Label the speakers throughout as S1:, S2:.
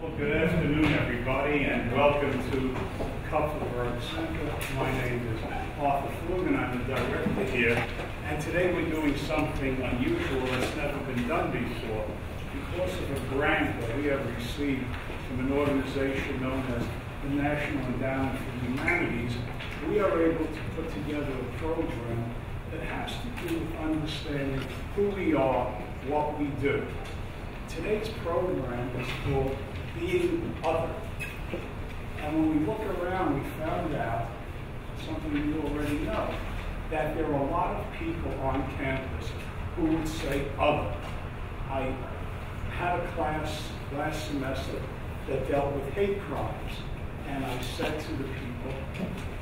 S1: Well, good afternoon, everybody, and welcome to Kupferberg Center. My name is Arthur Flugen. I'm the director here, and today we're doing something unusual that's never been done before. Because of a grant that we have received from an organization known as the National Endowment for the Humanities, we are able to put together a program that has to do with understanding who we are, what we do. Today's program is called Being Other. And when we look around, we found out something you already know, that there are a lot of people on campus who would say other. I had a class last semester that dealt with hate crimes, and I said to the people,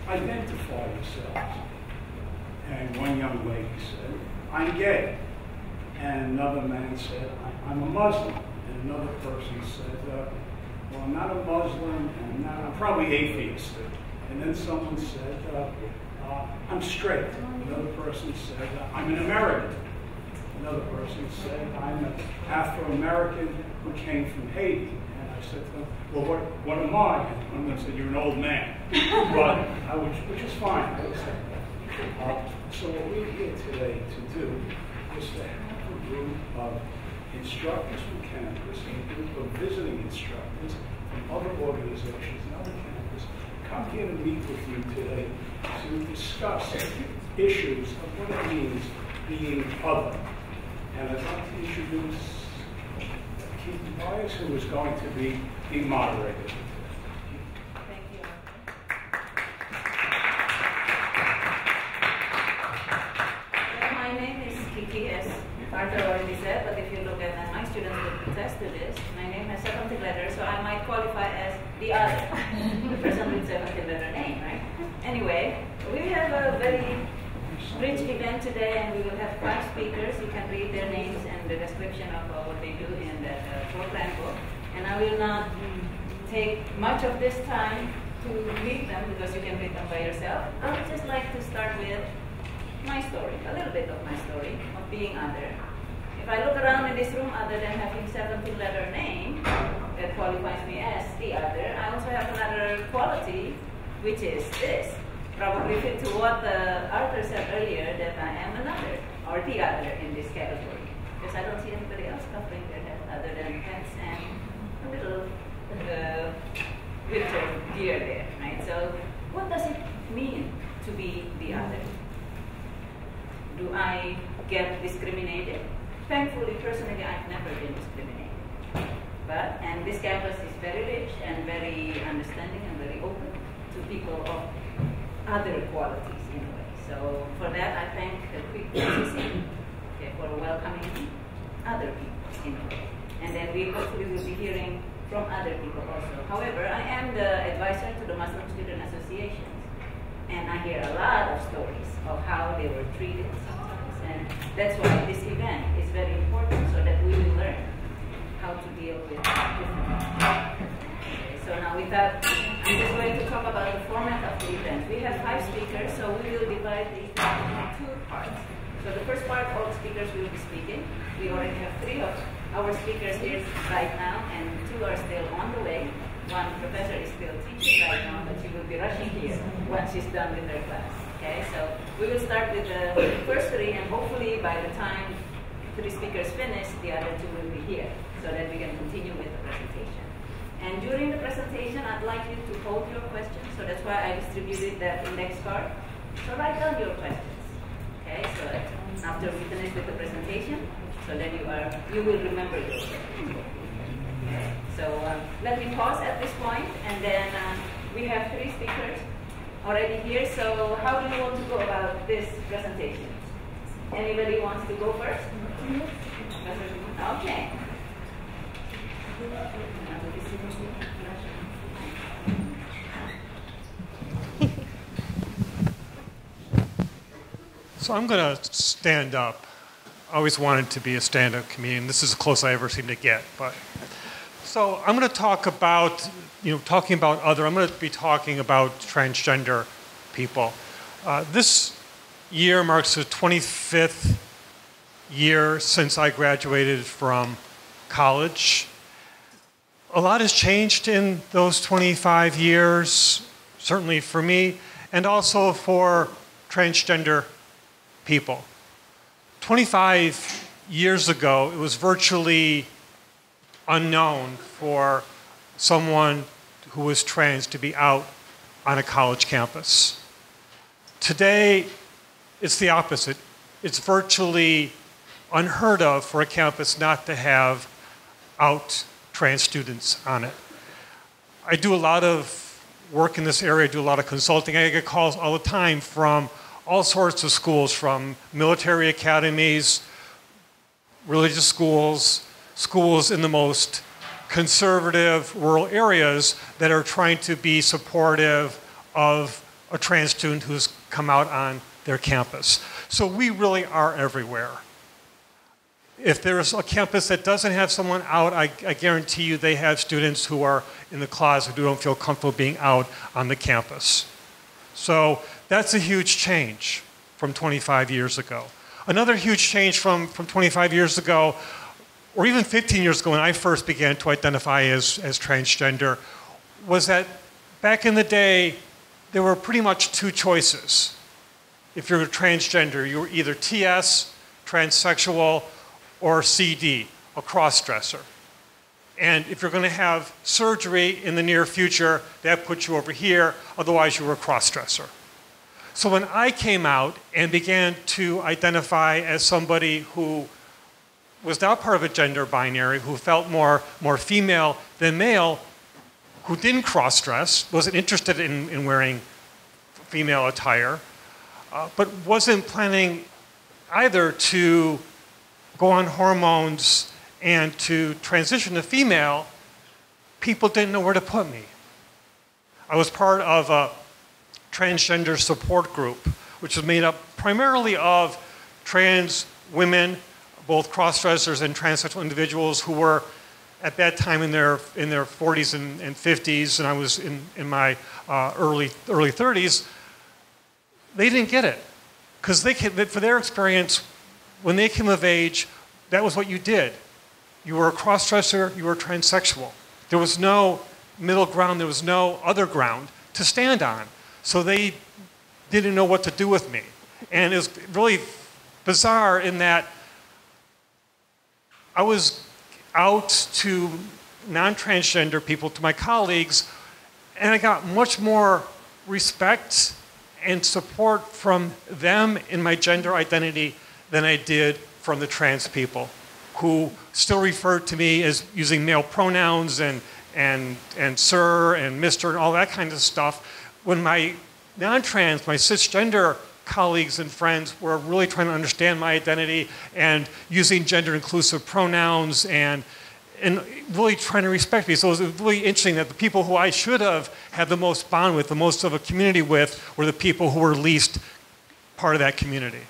S1: identify yourselves. And one young lady said, I'm gay. And another man said, I'm a Muslim. And another person said, uh, well, I'm not a Muslim, and I'm, not, I'm probably atheist. And then someone said, uh, uh, I'm straight. Another person said, uh, I'm an American. Another person said, I'm an Afro-American who came from Haiti. And I said to them, well, what, what am I? And one of them said, you're an old man. but I which is fine. I was, uh, so what we're here today to do is to have a group of instructors from campus and a group of visiting instructors from other organizations and other campuses come here to meet with you today to discuss issues of what it means being other. And I'd like to introduce Keith Bias, who is going to be the moderator.
S2: Arthur already said, but if you look at and my students will attest to this, my name has 17 letters, so I might qualify as the other, the person with 17 letter name, right? Anyway, we have a very rich event today, and we will have five speakers. You can read their names and the description of uh, what they do in that uh, program book. And I will not take much of this time to read them because you can read them by yourself. I would just like to start with my story, a little bit of my story of being other. If I look around in this room, other than having 17 letter name that qualifies me as the other, I also have another quality, which is this. Probably fit to what uh, Arthur said earlier, that I am another, or the other in this category. Because I don't see anybody else covering their head other than pants and a little uh, winter gear there, right? So what does it mean to be the other? do I get discriminated? Thankfully, personally, I've never been discriminated. But, and this campus is very rich and very understanding and very open to people of other qualities in a way. So for that, I thank the Quick okay, for welcoming other people in a way. And then we hopefully will be hearing from other people also. However, I am the advisor to the Muslim Student Associations, and I hear a lot of stories of how they were treated That's why this event is very important so that we will learn how to deal with different okay, So now with that, I'm just going to talk about the format of the event. We have five speakers, so we will divide the event into two parts. So the first part, all speakers will be speaking. We already have three of our speakers here right now, and two are still on the way. One professor is still teaching right now, but she will be rushing here once she's done with her class. Okay, so we will start with the first three, and hopefully by the time three speakers finish, the other two will be here, so that we can continue with the presentation. And during the presentation, I'd like you to hold your questions, so that's why I distributed that index card. So write down your questions. Okay, so after we finish with the presentation, so then you are you will remember your questions. Okay, so uh, let me pause at this point, and then uh, we have three speakers already here. So how do you want to go about this presentation? Anybody wants to go first? Okay.
S3: So I'm going to stand up. I always wanted to be a stand-up comedian. This is the closest I ever seem to get. But so I'm going to talk about you know, talking about other, I'm going to be talking about transgender people. Uh, this year marks the 25th year since I graduated from college. a lot has changed in those 25 years, certainly for me, and also for transgender people. 25 years ago, it was virtually unknown for someone who was trans to be out on a college campus. Today, it's the opposite. It's virtually unheard of for a campus not to have out trans students on it. I do a lot of work in this area, I do a lot of consulting. I get calls all the time from all sorts of schools, from military academies, religious schools, schools in the most conservative rural areas that are trying to be supportive of a trans student who's come out on their campus. So we really are everywhere. If there's a campus that doesn't have someone out, I, I, guarantee you they have students who are in the closet who don't feel comfortable being out on the campus. So that's a huge change from 25 years ago. Another huge change from, from 25 years ago, or even 15 years ago when I first began to identify as, as transgender, was that back in the day, there were pretty much two choices. If you're transgender, you were either TS, transsexual, or CD, a crossdresser. And if you're going to have surgery in the near future, that puts you over here, otherwise you were a crossdresser. So when I came out and began to identify as somebody who was not part of a gender binary, who felt more, more female than male, who didn't cross dress, wasn't interested in, in wearing female attire, uh, but wasn't planning either to go on hormones and to transition to female, people didn't know where to put me. I was part of a transgender support group, which was made up primarily of trans women, both cross-dressers and transsexual individuals who were at that time in their, in their 40s and, and 50s, and I was in, in my uh, early, early 30s, they didn't get it. Because they for their experience, when they came of age, that was what you did. You were a cross-dresser, you were transsexual. There was no middle ground, there was no other ground to stand on. So they didn't know what to do with me. And it was really bizarre in that I was out to non-transgender people, to my colleagues, and I got much more respect and support from them in my gender identity than I did from the trans people who still referred to me as using male pronouns and, and, and sir and mister and all that kind of stuff. When my non-trans, my cisgender colleagues and friends were really trying to understand my identity and using gender inclusive pronouns and and really trying to respect me. So it was really interesting that the people who I should have had the most bond with, the most of a community with, were the people who were least part of that community.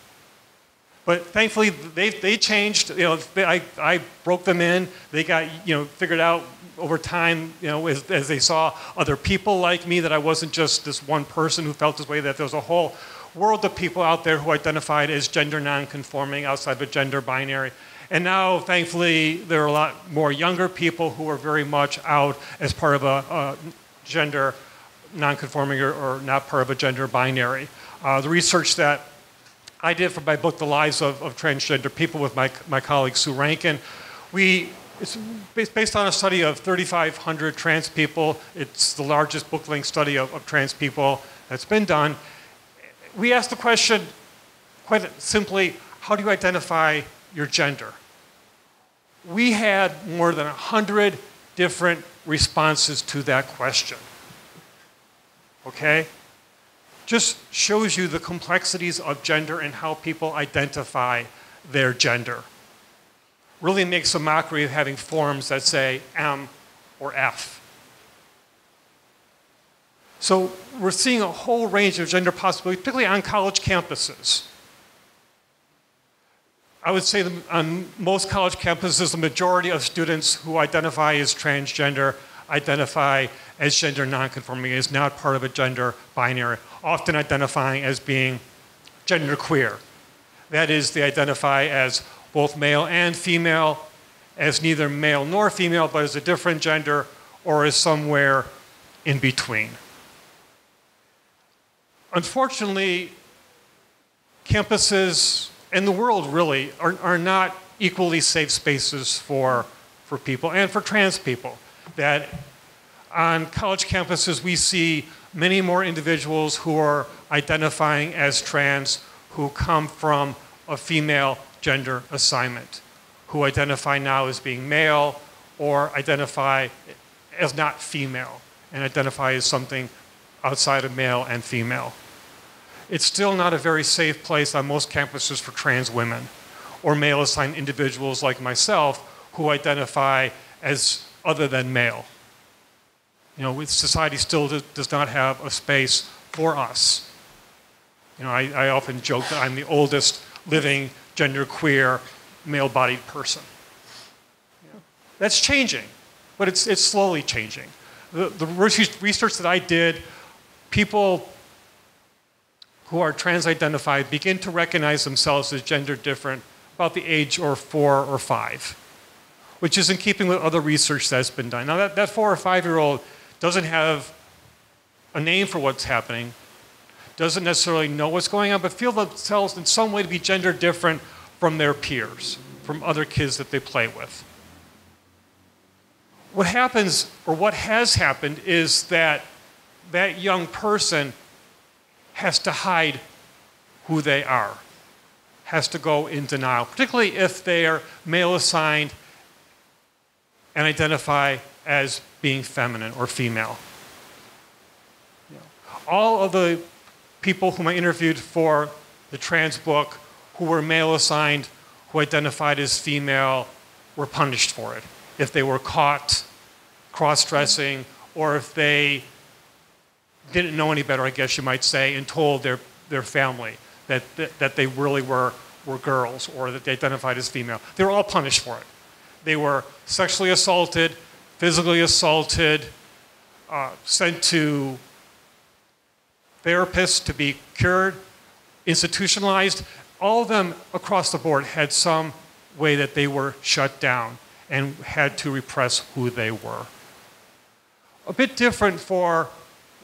S3: But thankfully, they, they changed. You know, they, I, I broke them in. They got, you know, figured out over time, you know, as, as they saw other people like me, that I wasn't just this one person who felt this way, that there was a whole world of people out there who identified as gender nonconforming outside of a gender binary. And now, thankfully, there are a lot more younger people who are very much out as part of a, a gender nonconforming or, or, not part of a gender binary. Uh, the research that I did for my book, The Lives of, of Transgender People, with my, my colleague Sue Rankin, we, it's based on a study of 3,500 trans people. It's the largest book length study of, of trans people that's been done. We asked the question quite simply how do you identify your gender. We had more than 100 different responses to that question. Okay? Just shows you the complexities of gender and how people identify their gender. Really makes a mockery of having forms that say M or F. So we're seeing a whole range of gender possibilities, particularly on college campuses. I would say on most college campuses, the majority of students who identify as transgender identify as gender nonconforming, is not part of a gender binary, often identifying as being genderqueer. That is, they identify as both male and female, as neither male nor female, but as a different gender, or as somewhere in between. Unfortunately, campuses and the world really are, are not equally safe spaces for, for people and for trans people. That on college campuses, we see many more individuals who are identifying as trans who come from a female gender assignment, who identify now as being male or identify as not female and identify as something outside of male and female. It's still not a very safe place on most campuses for trans women or male assigned individuals like myself who identify as other than male. You know, society still does not have a space for us. You know, I, I often joke that I'm the oldest living genderqueer male bodied person. That's changing, but it's, it's slowly changing. The, the research that I did, people who are trans identified begin to recognize themselves as gender different about the age or four or five, which is in keeping with other research that's been done. Now, that, that four or five year old doesn't have a name for what's happening, doesn't necessarily know what's going on, but feel themselves in some way to be gender different from their peers, from other kids that they play with. What happens, or what has happened, is that that young person has to hide who they are, has to go in denial, particularly if they are male assigned and identify as being feminine or female. All of the people whom I interviewed for the trans book who were male assigned, who identified as female, were punished for it. If they were caught cross dressing or if they didn't know any better, I guess you might say, and told their, their family that, that, that they really were, were girls or that they identified as female. They were all punished for it. They were sexually assaulted, physically assaulted, uh, sent to therapists to be cured, institutionalized. All of them across the board had some way that they were shut down and had to repress who they were. A bit different for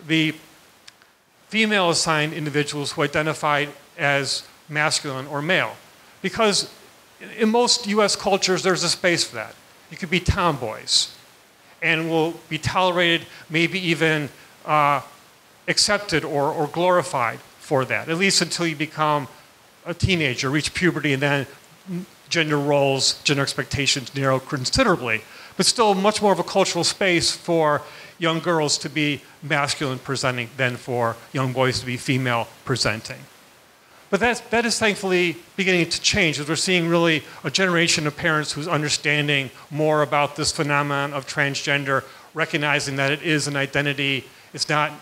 S3: the female assigned individuals who identified as masculine or male. Because in most US cultures, there's a space for that. You could be tomboys and will be tolerated, maybe even uh, accepted or, or glorified for that, at least until you become a teenager, reach puberty, and then gender roles, gender expectations narrow considerably. But still, much more of a cultural space for young girls to be masculine presenting than for young boys to be female presenting. But that's, that is thankfully beginning to change as we're seeing really a generation of parents who's understanding more about this phenomenon of transgender, recognizing that it is an identity, it's not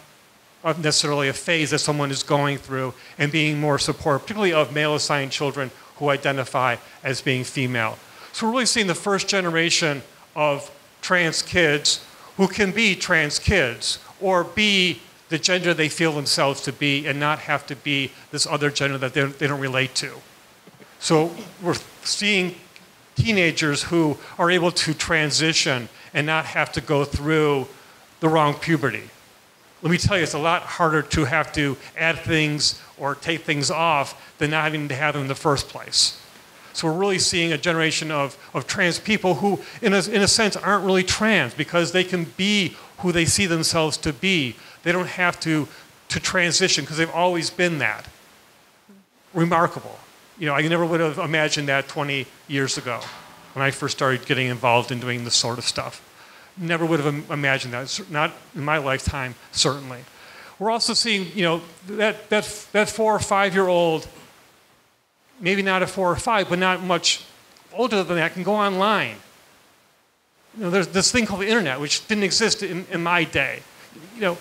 S3: necessarily a phase that someone is going through, and being more supportive, particularly of male assigned children who identify as being female. So we're really seeing the first generation of trans kids who can be trans kids or be the gender they feel themselves to be and not have to be this other gender that they, they don't relate to. So we're seeing teenagers who are able to transition and not have to go through the wrong puberty. Let me tell you, it's a lot harder to have to add things or take things off than not having to have them in the first place. So we're really seeing a generation of, of trans people who, in a, in a sense, aren't really trans because they can be who they see themselves to be. They don't have to, to transition because they've always been that. Remarkable. You know, I never would have imagined that 20 years ago when I first started getting involved in doing this sort of stuff. Never would have imagined that, not in my lifetime, certainly. We're also seeing, you know, that, that, that four or five year old maybe not a four or five, but not much older than that, can go online. You know, there's this thing called the internet, which didn't exist in, in my day. You know,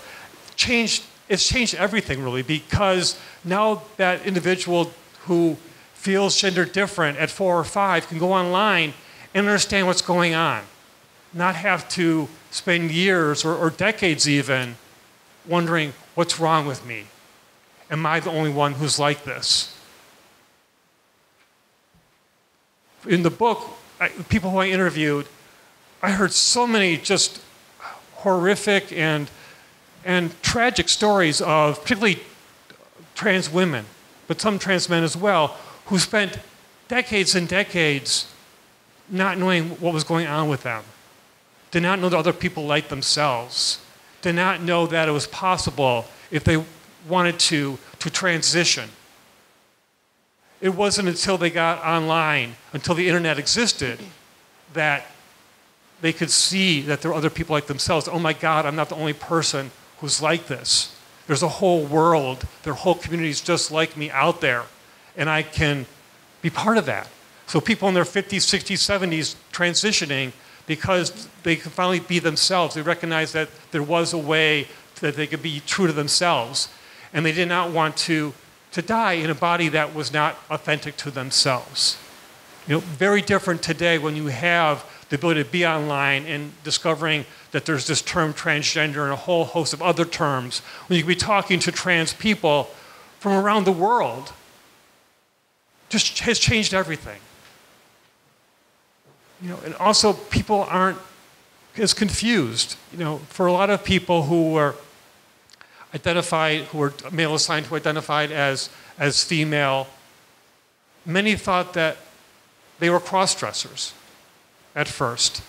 S3: changed, it's changed everything really because now that individual who feels gender different at four or five can go online and understand what's going on, not have to spend years or, or decades even wondering what's wrong with me. Am I the only one who's like this? In the book, I, people who I interviewed, I heard so many just horrific and, and tragic stories of particularly trans women, but some trans men as well, who spent decades and decades not knowing what was going on with them, did not know that other people like themselves, did not know that it was possible if they wanted to, to transition. It wasn't until they got online, until the internet existed, that they could see that there are other people like themselves. Oh my God, I'm not the only person who's like this. There's a whole world, there are whole communities just like me out there, and I can be part of that. So people in their 50s, 60s, 70s transitioning because they could finally be themselves. They recognized that there was a way that they could be true to themselves, and they did not want to, to die in a body that was not authentic to themselves. You know, very different today when you have the ability to be online and discovering that there's this term transgender and a whole host of other terms, when you can be talking to trans people from around the world, just has changed everything. You know, and also people aren't as confused. You know, for a lot of people who were identified, who were male assigned, who identified as, as female, many thought that they were cross dressers at first.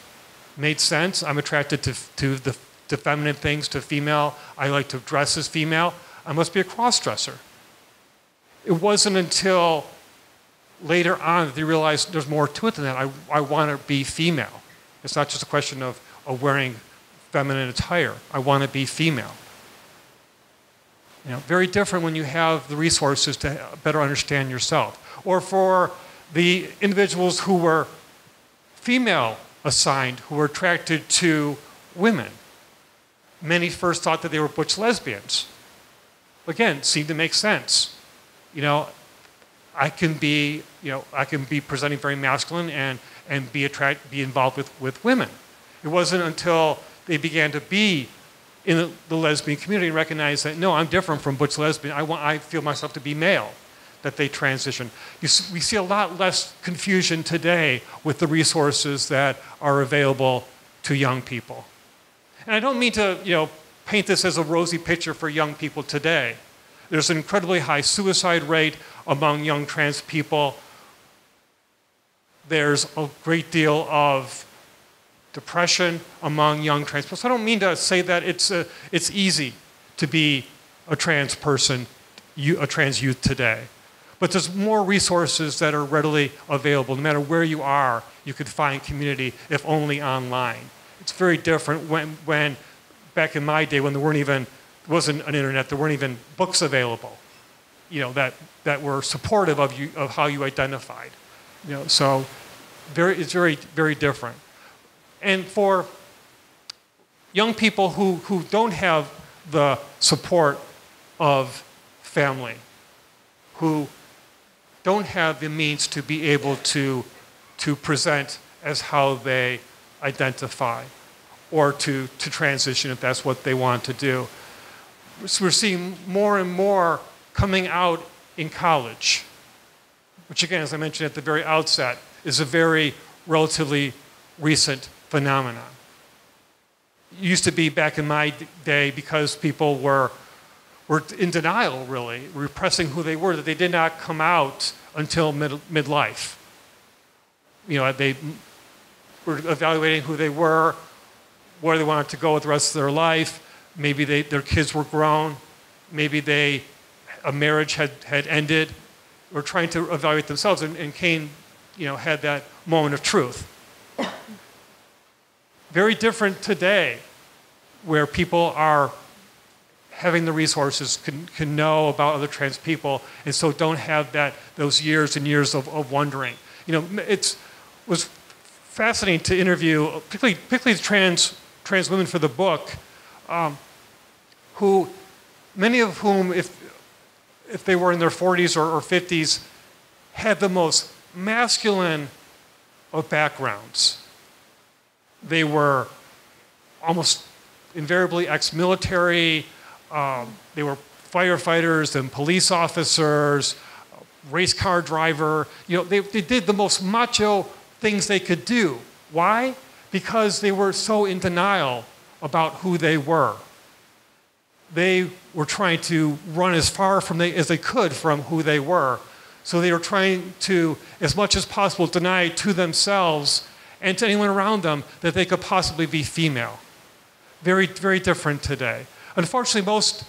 S3: Made sense. I'm attracted to, to the to feminine things, to female. I like to dress as female. I must be a cross dresser. It wasn't until later on that they realized there's more to it than that. I, I want to be female. It's not just a question of, of wearing feminine attire. I want to be female. You know, very different when you have the resources to better understand yourself. Or for the individuals who were female assigned, who were attracted to women. Many first thought that they were butch lesbians. Again, seemed to make sense. You know, I can be, you know, I can be presenting very masculine and, and be attract, be involved with, with women. It wasn't until they began to be in the, lesbian community recognize that no, I'm different from butch lesbian. I want, I feel myself to be male that they transition. we see a lot less confusion today with the resources that are available to young people. And I don't mean to, you know, paint this as a rosy picture for young people today. There's an incredibly high suicide rate among young trans people. There's a great deal of depression among young trans people. So I don't mean to say that it's, a, it's easy to be a trans person, a trans youth today. But there's more resources that are readily available. No matter where you are, you could find community, if only online. It's very different when, when back in my day, when there weren't even, wasn't an internet, there weren't even books available, you know, that, that were supportive of, you, of how you identified. You know, so very, it's very, very different. And for young people who, who don't have the support of family, who don't have the means to be able to, to present as how they identify or to, to transition if that's what they want to do. So we're seeing more and more coming out in college, which again, as I mentioned at the very outset, is a very relatively recent phenomenon. It used to be back in my day because people were were in denial, really, repressing who they were, that they did not come out until mid, midlife. You know, they were evaluating who they were, where they wanted to go with the rest of their life. Maybe they, their kids were grown. Maybe they, a marriage had, had ended. Were trying to evaluate themselves, and, and Cain, you know, had that moment of truth. Very different today, where people are having the resources can, can know about other trans people and so don't have that those years and years of, of wondering. You know it was fascinating to interview particularly, particularly trans trans women for the book um, who many of whom if if they were in their 40s or, or 50s had the most masculine of backgrounds they were almost invariably ex-military um, they were firefighters and police officers, race car driver. You know, they, they did the most macho things they could do. Why? Because they were so in denial about who they were. They were trying to run as far from they, as they could from who they were. So they were trying to, as much as possible, deny to themselves and to anyone around them that they could possibly be female. Very, very different today. Unfortunately, most,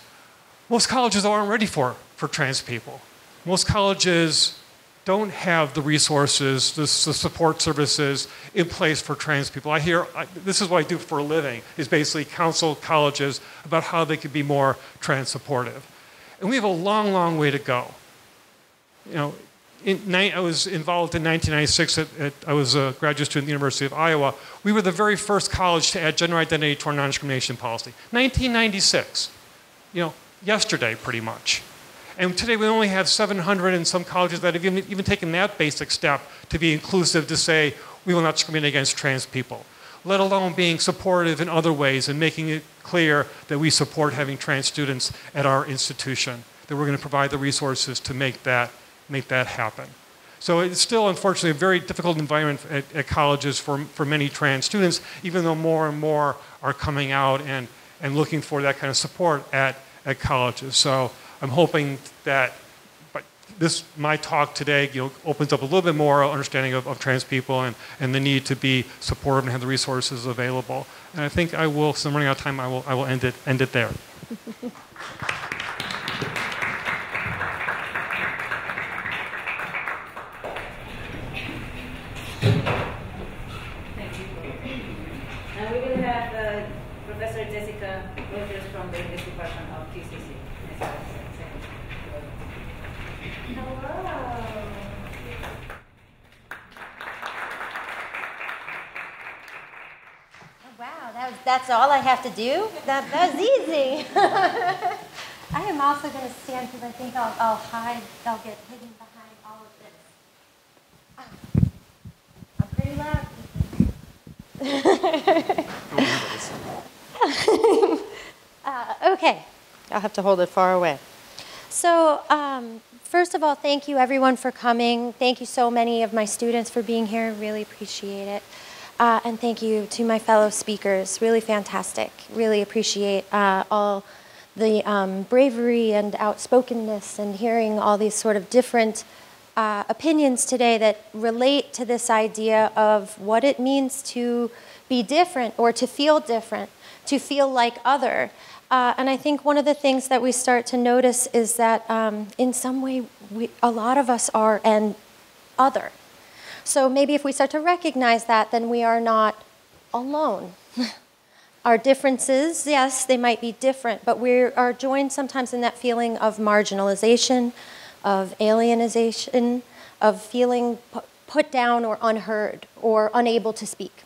S3: most colleges aren't ready for, for trans people. Most colleges don't have the resources, the, the, support services in place for trans people. I hear, I, this is what I do for a living, is basically counsel colleges about how they could be more trans supportive. And we have a long, long way to go. You know, in, I was involved in 1996, at, at, I was a graduate student at the University of Iowa. We were the very first college to add gender identity to our non-discrimination policy. 1996, you know, yesterday pretty much. And today we only have 700 in some colleges that have even, even taken that basic step to be inclusive to say we will not discriminate against trans people, let alone being supportive in other ways and making it clear that we support having trans students at our institution, that we're going to provide the resources to make that, make that happen. So it's still, unfortunately, a very difficult environment at, at, colleges for, for many trans students, even though more and more are coming out and, and looking for that kind of support at, at colleges. So I'm hoping that but this, my talk today you know, opens up a little bit more understanding of, of, trans people and, and the need to be supportive and have the resources available. And I think I will, since I'm running out of time, I will, I will end, it, end it there.
S4: that's all I have to do? That, that was easy. I am also going to stand because I think I'll, I'll hide, I'll get hidden behind all of this. Ah. I'm pretty loud. uh, okay, I'll have to hold it far away. So, um, first of all, thank you everyone for coming. Thank you so many of my students for being here. Really appreciate it. Uh, and thank you to my fellow speakers. Really fantastic. Really appreciate uh, all the um, bravery and outspokenness and hearing all these sort of different uh, opinions today that relate to this idea of what it means to be different or to feel different, to feel like other. Uh, and I think one of the things that we start to notice is that um, in some way, we, a lot of us are an other. So maybe if we start to recognize that, then we are not alone. Our differences, yes, they might be different, but we are joined sometimes in that feeling of marginalization, of alienization, of feeling put down or unheard or unable to speak.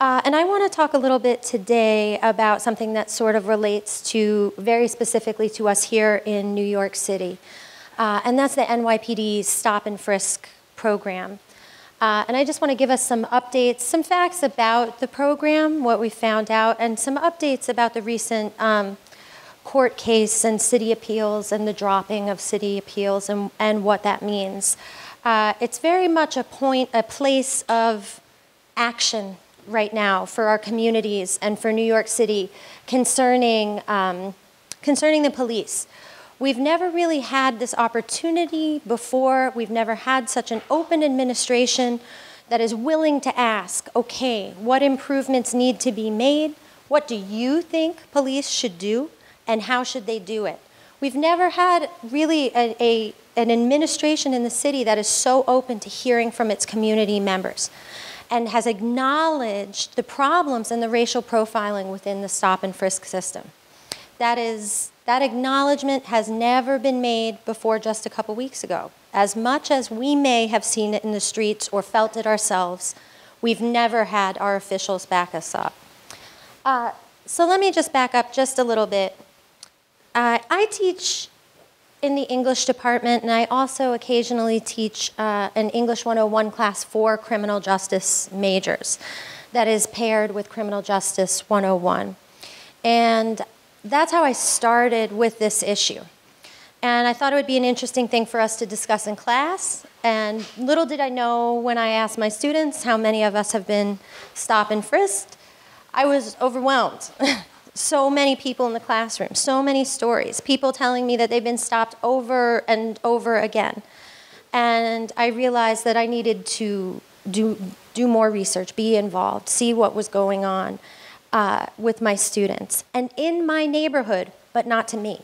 S4: Uh, and I want to talk a little bit today about something that sort of relates to very specifically to us here in New York City. Uh, and that's the NYPD's stop and frisk program. Uh, and I just want to give us some updates, some facts about the program, what we found out, and some updates about the recent um, court case and city appeals and the dropping of city appeals and, and what that means. Uh, it's very much a point, a place of action right now for our communities and for New York City concerning, um, concerning the police. We've never really had this opportunity before. We've never had such an open administration that is willing to ask, okay, what improvements need to be made? What do you think police should do? And how should they do it? We've never had really a, a, an administration in the city that is so open to hearing from its community members and has acknowledged the problems and the racial profiling within the stop and frisk system. That is that acknowledgement has never been made before just a couple weeks ago. As much as we may have seen it in the streets or felt it ourselves, we've never had our officials back us up. Uh, so let me just back up just a little bit. Uh, I teach in the English department, and I also occasionally teach uh, an English 101 class for criminal justice majors that is paired with criminal justice 101. And that's how I started with this issue. And I thought it would be an interesting thing for us to discuss in class. And little did I know when I asked my students how many of us have been stop and frisked. I was overwhelmed. so many people in the classroom, so many stories, people telling me that they've been stopped over and over again. And I realized that I needed to do, do more research, be involved, see what was going on uh, with my students and in my neighborhood, but not to me.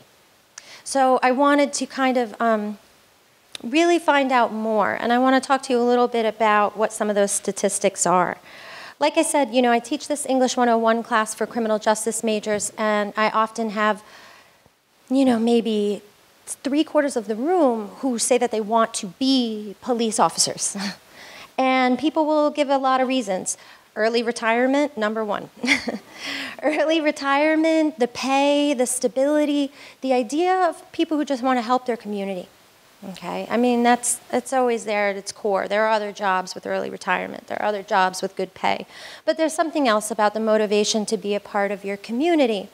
S4: So I wanted to kind of um, really find out more, and I want to talk to you a little bit about what some of those statistics are. Like I said, you know, I teach this English 101 class for criminal justice majors, and I often have, you know, maybe three quarters of the room who say that they want to be police officers. and people will give a lot of reasons. Early retirement, number one. Early retirement, the pay, the stability, the idea of people who just want to help their community. Okay, I mean that's that's always there at its core. There are other jobs with early retirement. There are other jobs with good pay, but there's something else about the motivation to be a part of your community.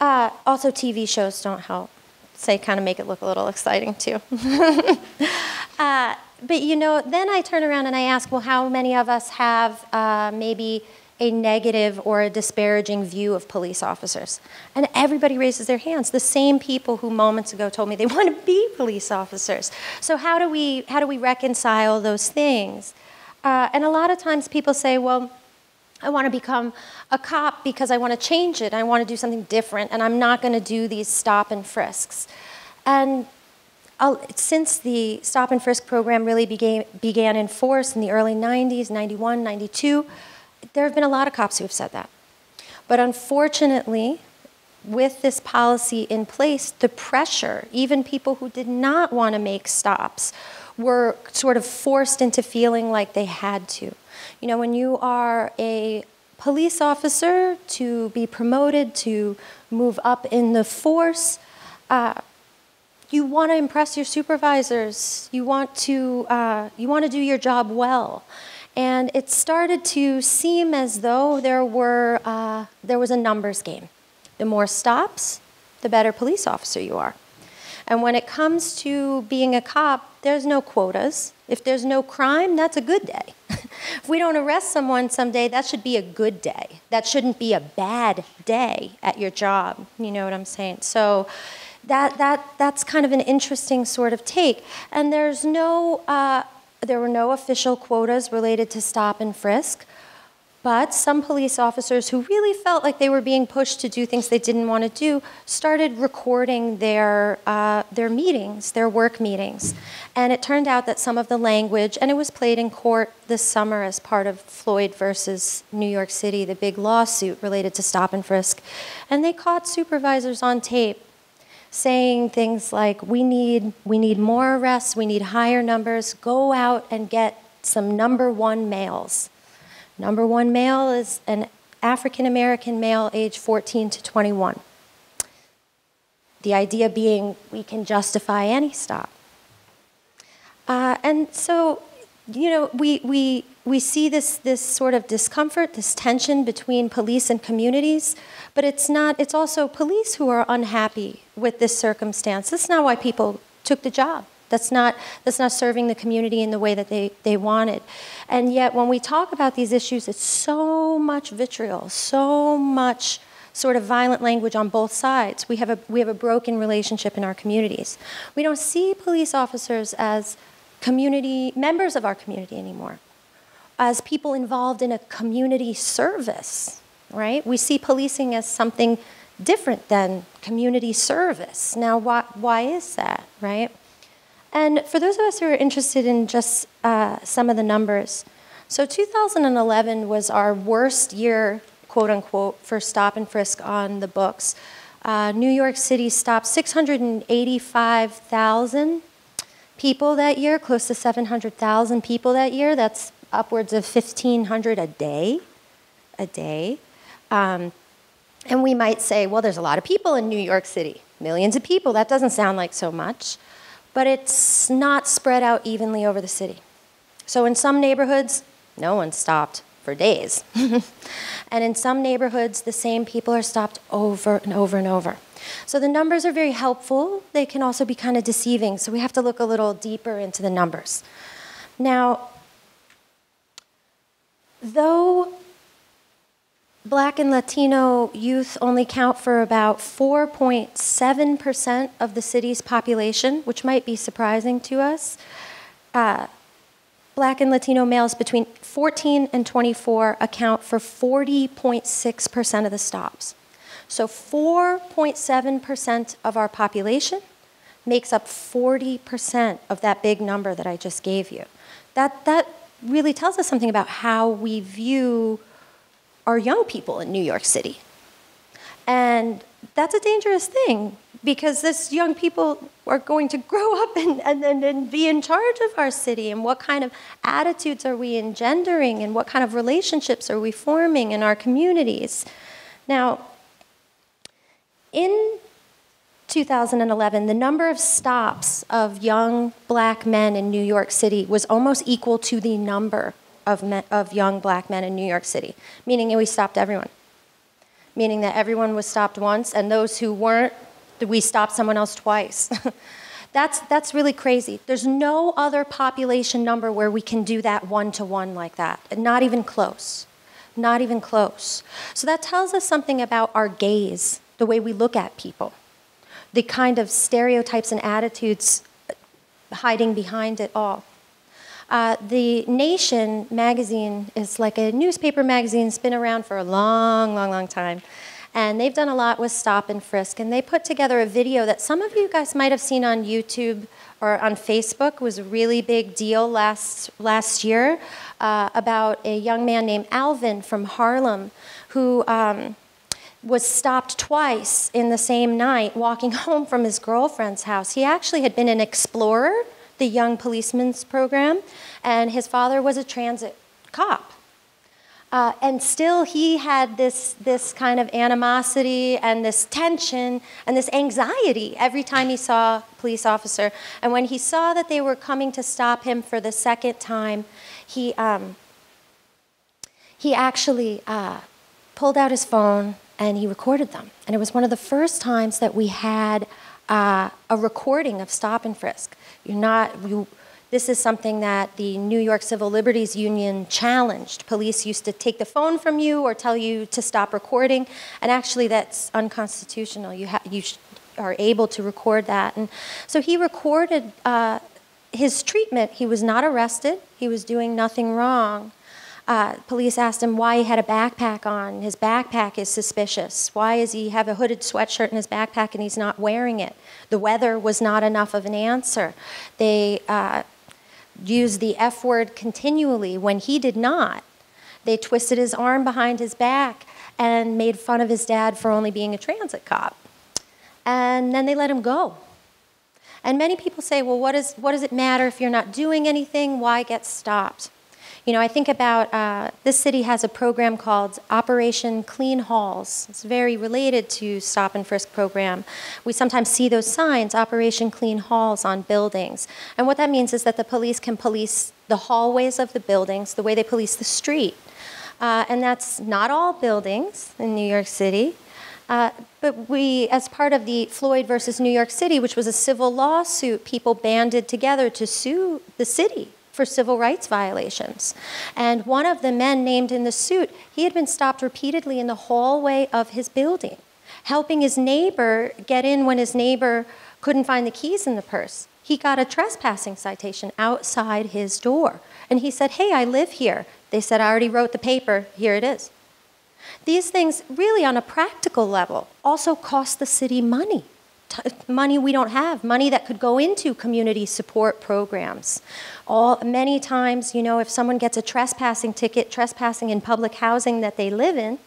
S4: Uh, also, TV shows don't help. Say, kind of make it look a little exciting too. uh, but you know, then I turn around and I ask, well, how many of us have uh, maybe a negative or a disparaging view of police officers? And everybody raises their hands. The same people who moments ago told me they want to be police officers. So how do we how do we reconcile those things? Uh, and a lot of times people say, well. I want to become a cop because I want to change it. I want to do something different, and I'm not going to do these stop and frisks. And I'll, since the stop and frisk program really began, began in force in the early 90s, 91, 92, there have been a lot of cops who have said that. But unfortunately, with this policy in place, the pressure, even people who did not want to make stops, were sort of forced into feeling like they had to. You know, when you are a police officer to be promoted, to move up in the force, uh, you want to impress your supervisors. You want to, uh, you want to do your job well. And it started to seem as though there, were, uh, there was a numbers game. The more stops, the better police officer you are. And when it comes to being a cop, there's no quotas. If there's no crime, that's a good day. if we don't arrest someone someday, that should be a good day. That shouldn't be a bad day at your job. You know what I'm saying? So that, that, that's kind of an interesting sort of take. And there's no, uh, there were no official quotas related to stop and frisk. But some police officers who really felt like they were being pushed to do things they didn't want to do started recording their, uh, their meetings, their work meetings. And it turned out that some of the language, and it was played in court this summer as part of Floyd versus New York City, the big lawsuit related to stop and frisk. And they caught supervisors on tape saying things like, we need, we need more arrests, we need higher numbers, go out and get some number one males. Number one male is an African American male age 14 to 21. The idea being we can justify any stop. Uh, and so, you know, we, we, we see this, this sort of discomfort, this tension between police and communities, but it's not, it's also police who are unhappy with this circumstance. That's not why people took the job. That's not, that's not serving the community in the way that they, they wanted. And yet, when we talk about these issues, it's so much vitriol, so much sort of violent language on both sides. We have a, we have a broken relationship in our communities. We don't see police officers as community members of our community anymore, as people involved in a community service, right? We see policing as something different than community service. Now, why, why is that, right? And for those of us who are interested in just uh, some of the numbers, so 2011 was our worst year, quote unquote, for stop and frisk on the books. Uh, New York City stopped 685,000 people that year, close to 700,000 people that year. That's upwards of 1,500 a day, a day. Um, and we might say, well, there's a lot of people in New York City, millions of people. That doesn't sound like so much but it's not spread out evenly over the city. So in some neighborhoods, no one stopped for days. and in some neighborhoods, the same people are stopped over and over and over. So the numbers are very helpful. They can also be kind of deceiving, so we have to look a little deeper into the numbers. Now, though Black and Latino youth only count for about 4.7% of the city's population, which might be surprising to us. Uh, Black and Latino males between 14 and 24 account for 40.6% of the stops. So 4.7% of our population makes up 40% of that big number that I just gave you. That, that really tells us something about how we view our young people in New York City. And that's a dangerous thing because this young people are going to grow up and, and, and, and, be in charge of our city and what kind of attitudes are we engendering and what kind of relationships are we forming in our communities now in 2011 the number of stops of young black men in new york city was almost equal to the number of, men, of young black men in new york city meaning we stopped everyone meaning that everyone was stopped once and those who weren't we stopped someone else twice. that's, that's really crazy. There's no other population number where we can do that one to one like that, not even close. Not even close. So that tells us something about our gaze, the way we look at people, the kind of stereotypes and attitudes hiding behind it all. Uh, the Nation magazine is like a newspaper magazine, it's been around for a long, long, long time. And they've done a lot with Stop and Frisk. And they put together a video that some of you guys might have seen on YouTube or on Facebook. It was a really big deal last, last year uh, about a young man named Alvin from Harlem who um, was stopped twice in the same night walking home from his girlfriend's house. He actually had been an explorer, the Young Policeman's Program, and his father was a transit cop. Uh, and still, he had this, this kind of animosity and this tension and this anxiety every time he saw a police officer. And when he saw that they were coming to stop him for the second time, he, um, he actually uh, pulled out his phone and he recorded them. And it was one of the first times that we had uh, a recording of stop and frisk. You're not, you, this is something that the New York Civil Liberties Union challenged. Police used to take the phone from you or tell you to stop recording, and actually that's unconstitutional. You, you are able to record that. And so he recorded uh, his treatment. He was not arrested, he was doing nothing wrong. Uh, police asked him why he had a backpack on. His backpack is suspicious. Why does he have a hooded sweatshirt in his backpack and he's not wearing it? The weather was not enough of an answer. They uh, used the F word continually when he did not. They twisted his arm behind his back and made fun of his dad for only being a transit cop. And then they let him go. And many people say, well, what, is, what does it matter if you're not doing anything? Why get stopped? You know, I think about uh, this city has a program called Operation Clean Halls. It's very related to Stop and Frisk program. We sometimes see those signs, Operation Clean Halls, on buildings. And what that means is that the police can police the hallways of the buildings the way they police the street. Uh, and that's not all buildings in New York City. Uh, but we, as part of the Floyd versus New York City, which was a civil lawsuit, people banded together to sue the city for civil rights violations. And one of the men named in the suit, he had been stopped repeatedly in the hallway of his building, helping his neighbor get in when his neighbor couldn't find the keys in the purse. He got a trespassing citation outside his door. And he said, Hey, I live here. They said, I already wrote the paper. Here it is. These things, really, on a practical level, also cost the city money money we don't have, money that could go into community support programs. All, many times, you know, if someone gets a trespassing ticket, trespassing in public housing that they live in,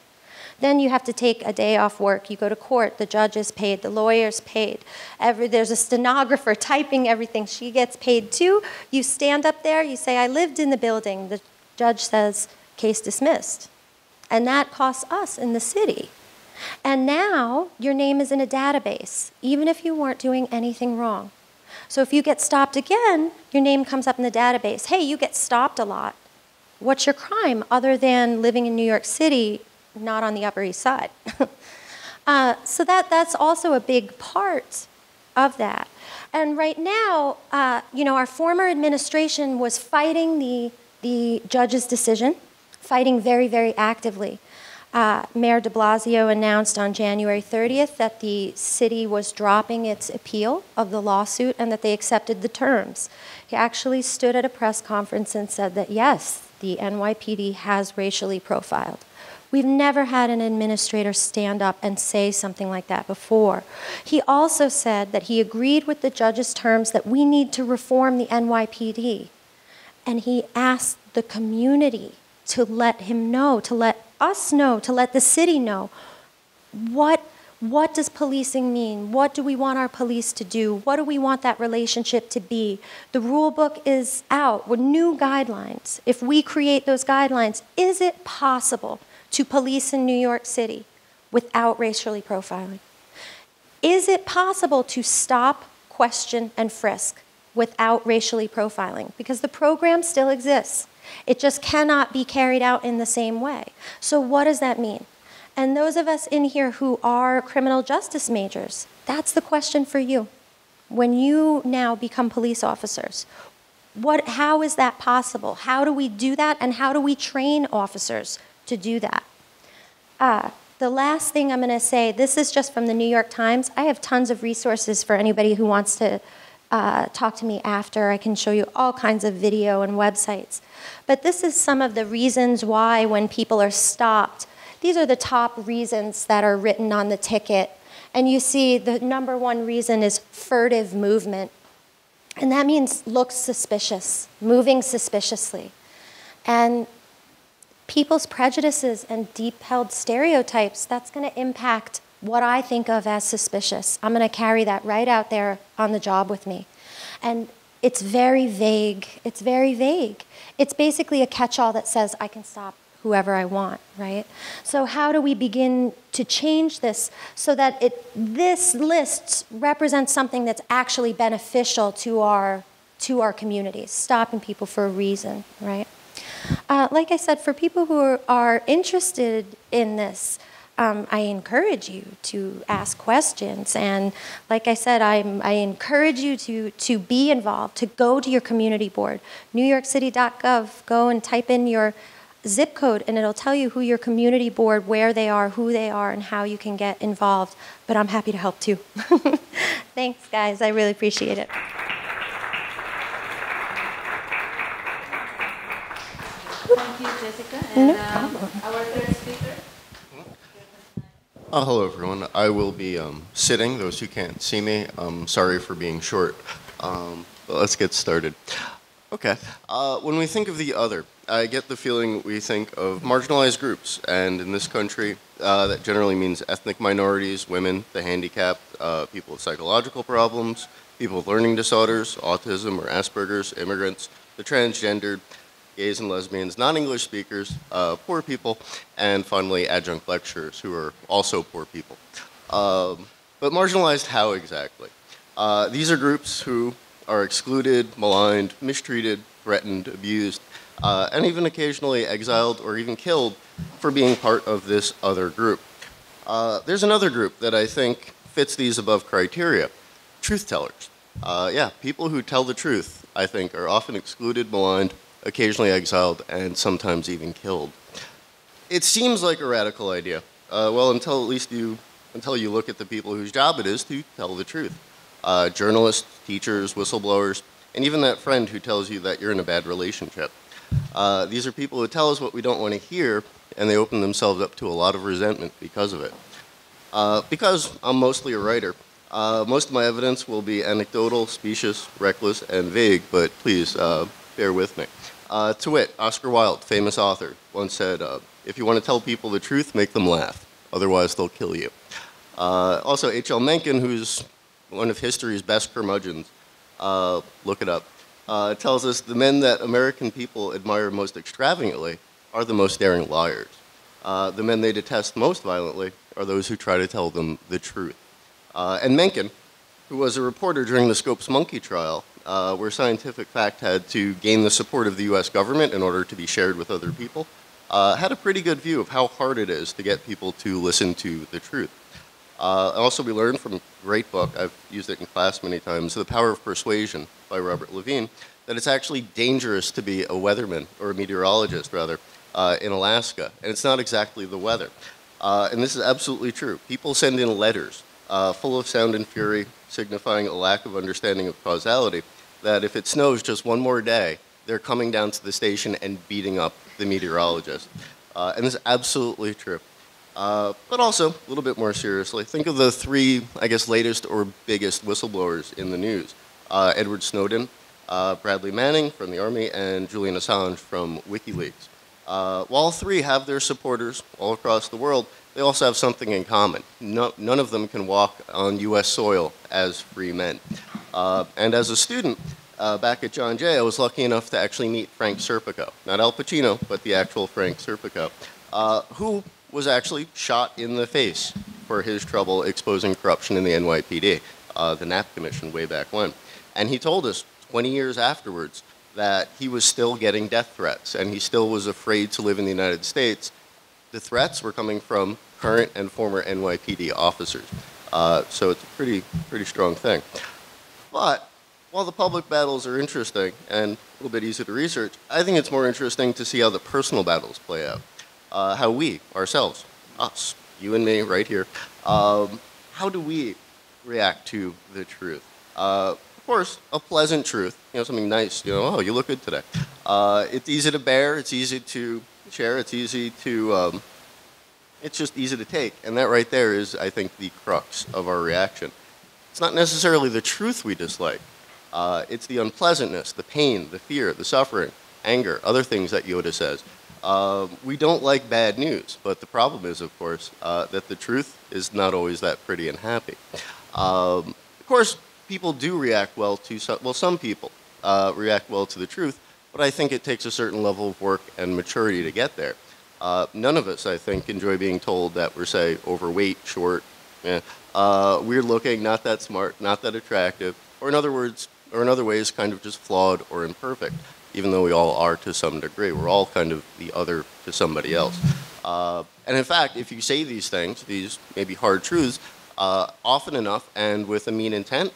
S4: then you have to take a day off work. You go to court, the judge is paid, the lawyer's paid. Every, there's a stenographer typing everything. She gets paid too. You stand up there, you say, I lived in the building. The judge says, case dismissed. And that costs us in the city. And now your name is in a database, even if you weren't doing anything wrong. So if you get stopped again, your name comes up in the database. Hey, you get stopped a lot. What's your crime other than living in New York City, not on the Upper East Side? uh, so that, that's also a big part of that. And right now, uh, you know, our former administration was fighting the, the judge's decision, fighting very, very actively. Uh, Mayor de Blasio announced on January 30th that the city was dropping its appeal of the lawsuit and that they accepted the terms. He actually stood at a press conference and said that yes, the NYPD has racially profiled. We've never had an administrator stand up and say something like that before. He also said that he agreed with the judge's terms that we need to reform the NYPD. And he asked the community to let him know, to let us know, to let the city know what what does policing mean? What do we want our police to do? What do we want that relationship to be? The rule book is out with new guidelines. If we create those guidelines, is it possible to police in New York City without racially profiling? Is it possible to stop, question, and frisk without racially profiling? Because the program still exists. It just cannot be carried out in the same way. So, what does that mean? And those of us in here who are criminal justice majors, that's the question for you. When you now become police officers, what, how is that possible? How do we do that? And how do we train officers to do that? Uh, the last thing I'm going to say this is just from the New York Times. I have tons of resources for anybody who wants to uh, talk to me after. I can show you all kinds of video and websites. But this is some of the reasons why, when people are stopped, these are the top reasons that are written on the ticket. And you see the number one reason is furtive movement. And that means looks suspicious, moving suspiciously. And people's prejudices and deep held stereotypes, that's going to impact what I think of as suspicious. I'm going to carry that right out there on the job with me. And it's very vague. It's very vague. It's basically a catch all that says, I can stop whoever I want, right? So how do we begin to change this so that it this list represents something that's actually beneficial to our to our communities, stopping people for a reason, right? Uh, like I said, for people who are, are interested in this, um, I encourage you to ask questions. And like I said, I'm, I encourage you to, to be involved, to go to your community board. NewYorkCity.gov, go and type in your zip code and it'll tell you who your community board, where they are, who they are, and how you can get involved. But I'm happy to help too. Thanks, guys. I really appreciate it.
S2: Thank you, Jessica. And
S4: No
S2: um,
S4: problem.
S2: our
S5: Uh, hello, everyone. I will be um, sitting, those who can't see me. Um, sorry for being short. Um, let's get started. Okay. Uh, when we think of the other, I get the feeling we think of marginalized groups. And in this country, uh, that generally means ethnic minorities, women, the handicapped, uh, people with psychological problems, people with learning disorders, autism or Asperger's, immigrants, the transgendered, gays and lesbians, non-English speakers, uh, poor people, and finally adjunct lecturers who are also poor people. Um, but marginalized how exactly? Uh, these are groups who are excluded, maligned, mistreated, threatened, abused, uh, and even occasionally exiled or even killed for being part of this other group. Uh, there's another group that I think fits these above criteria truth tellers. Uh, yeah, people who tell the truth, I think, are often excluded, maligned, occasionally exiled, and sometimes even killed. It seems like a radical idea. Uh, well, until at least you, until you look at the people whose job it is to tell the truth. Uh, journalists, teachers, whistleblowers, and even that friend who tells you that you're in a bad relationship. Uh, these are people who tell us what we don't want to hear, and they open themselves up to a lot of resentment because of it. Uh, because I'm mostly a writer, uh, most of my evidence will be anecdotal, specious, reckless, and vague, but please uh, bear with me. Uh, to wit, Oscar Wilde, famous author, once said, uh, if you want to tell people the truth, make them laugh. Otherwise, they'll kill you. Uh, also, H.L. Mencken, who's one of history's best curmudgeons, uh, look it up, uh, tells us the men that American people admire most extravagantly are the most daring liars. Uh, the men they detest most violently are those who try to tell them the truth. And Mencken, who was a reporter during the Scopes Monkey trial, uh, where scientific fact had to gain the support of the US government in order to be shared with other people, uh, had a pretty good view of how hard it is to get people to listen to the truth. Uh, also, we learned from a great book, I've used it in class many times, The Power of Persuasion by Robert Levine, that it's actually dangerous to be a weatherman, or a meteorologist rather, uh, in Alaska, and it's not exactly the weather. Uh, and this is absolutely true. People send in letters uh, full of sound and fury, signifying a lack of understanding of causality, that if it snows just one more day, they're coming down to the station and beating up the meteorologist. Uh, and this is absolutely true. Uh, but also, a little bit more seriously, think of the three, I guess, latest or biggest whistleblowers in the news uh, Edward Snowden, uh, Bradley Manning from the Army, and Julian Assange from WikiLeaks. Uh, while all three have their supporters all across the world, they also have something in common. No, none of them can walk on U.S. soil as free men. Uh, and as a student, uh, back at John Jay, I was lucky enough to actually meet Frank Serpico. Not Al Pacino, but the actual Frank Serpico, uh, who was actually shot in the face for his trouble exposing corruption in the NYPD, uh, the Knapp Commission way back when. And he told us 20 years afterwards that he was still getting death threats and he still was afraid to live in the United States. The threats were coming from current and former NYPD officers. Uh, so it's a pretty, pretty strong thing. But while the public battles are interesting and a little bit easier to research, I think it's more interesting to see how the personal battles play out uh, how we, ourselves, us, you and me right here, um, how do we react to the truth? Uh, of course, a pleasant truth, you know, something nice, you know, oh, you look good today. Uh, it's easy to bear, it's easy to share, it's easy to, um, it's just easy to take. And that right there is, I think, the crux of our reaction. It's not necessarily the truth we dislike. Uh, it's the unpleasantness, the pain, the fear, the suffering, anger, other things that Yoda says. Uh, we don't like bad news, but the problem is, of course, uh, that the truth is not always that pretty and happy. Um, of course, people do react well to, well, some people uh, react well to the truth, but I think it takes a certain level of work and maturity to get there. Uh, none of us, I think, enjoy being told that we're, say, overweight, short, eh, weird looking, not that smart, not that attractive, or in other words, or in other ways, kind of just flawed or imperfect even though we all are to some degree. We're all kind of the other to somebody else. Uh, and in fact, if you say these things, these maybe hard truths, uh, often enough and with a mean intent,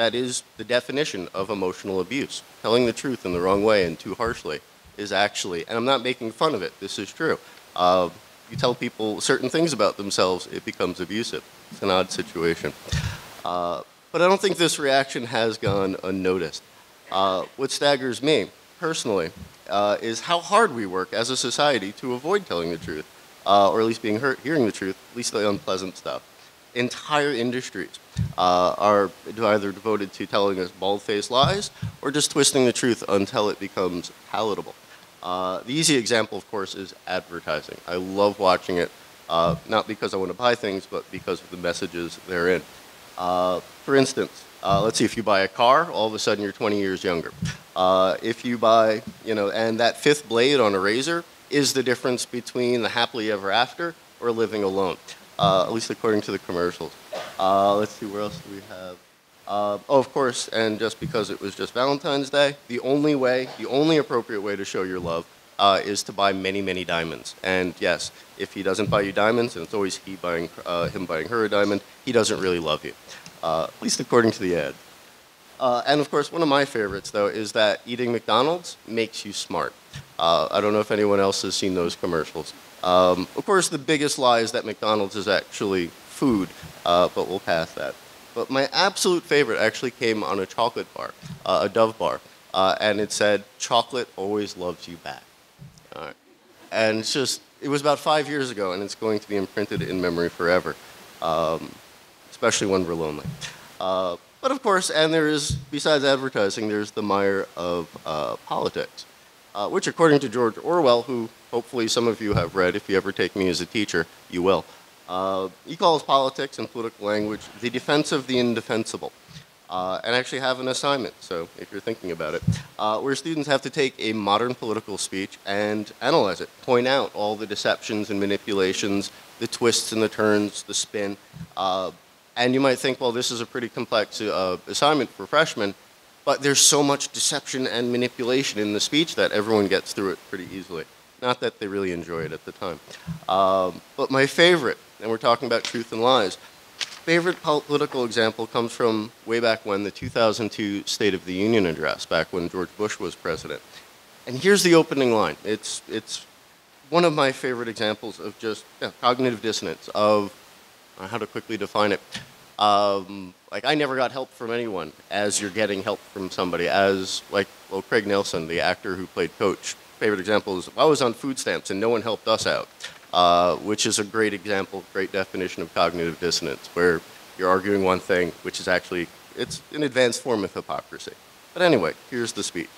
S5: that is the definition of emotional abuse. Telling the truth in the wrong way and too harshly is actually, and I'm not making fun of it, this is true. Uh, you tell people certain things about themselves, it becomes abusive. It's an odd situation. Uh, but I don't think this reaction has gone unnoticed. Uh, what staggers me personally uh, is how hard we work as a society to avoid telling the truth, uh, or at least being hurt, hearing the truth, at least the unpleasant stuff. Entire industries uh, are either devoted to telling us bald-faced lies or just twisting the truth until it becomes palatable. Uh, the easy example, of course, is advertising. I love watching it, uh, not because I want to buy things, but because of the messages therein. Uh, for instance, uh, let's see, if you buy a car, all of a sudden you're 20 years younger. Uh, if you buy, you know, and that fifth blade on a razor is the difference between the happily ever after or living alone, uh, at least according to the commercials. Uh, let's see, where else do we have? Uh, oh, of course, and just because it was just Valentine's Day, the only way, the only appropriate way to show your love uh, is to buy many, many diamonds. And yes, if he doesn't buy you diamonds, and it's always he buying, him buying her a diamond, he doesn't really love you uh, at least according to the ad. Uh, and of course, one of my favorites, though, is that eating McDonald's makes you smart. Uh, I don't know if anyone else has seen those commercials. Um, of course, the biggest lie is that McDonald's is actually food, uh, but we'll pass that. But my absolute favorite actually came on a chocolate bar, uh, a Dove bar, uh, and it said, chocolate always loves you back. And it's just, it was about five years ago, and it's going to be imprinted in memory forever. Um, especially when we're lonely. Uh, but of course, and there is, besides advertising, there's the mire of uh, politics, uh, which according to George Orwell, who hopefully some of you have read, if you ever take me as a teacher, you will, uh, he calls politics and political language the defense of the indefensible. Uh, and I actually have an assignment, so if you're thinking about it, uh, where students have to take a modern political speech and analyze it, point out all the deceptions and manipulations, the twists and the turns, the spin, uh, and you might think, well, this is a pretty complex uh, assignment for freshmen, but there's so much deception and manipulation in the speech that everyone gets through it pretty easily. Not that they really enjoy it at the time. Um, but my favorite, and we're talking about truth and lies, favorite political example comes from way back when the 2002 State of the Union address, back when George Bush was president. And here's the opening line. It's, it's one of my favorite examples of just yeah, cognitive dissonance, of uh, how to quickly define it. Um, like, I never got help from anyone as you're getting help from somebody. As, like, well, Craig Nelson, the actor who played Coach, favorite example is I was on food stamps and no one helped us out, uh, which is a great example, great definition of cognitive dissonance, where you're arguing one thing, which is actually, it's an advanced form of hypocrisy. But anyway, here's the speech.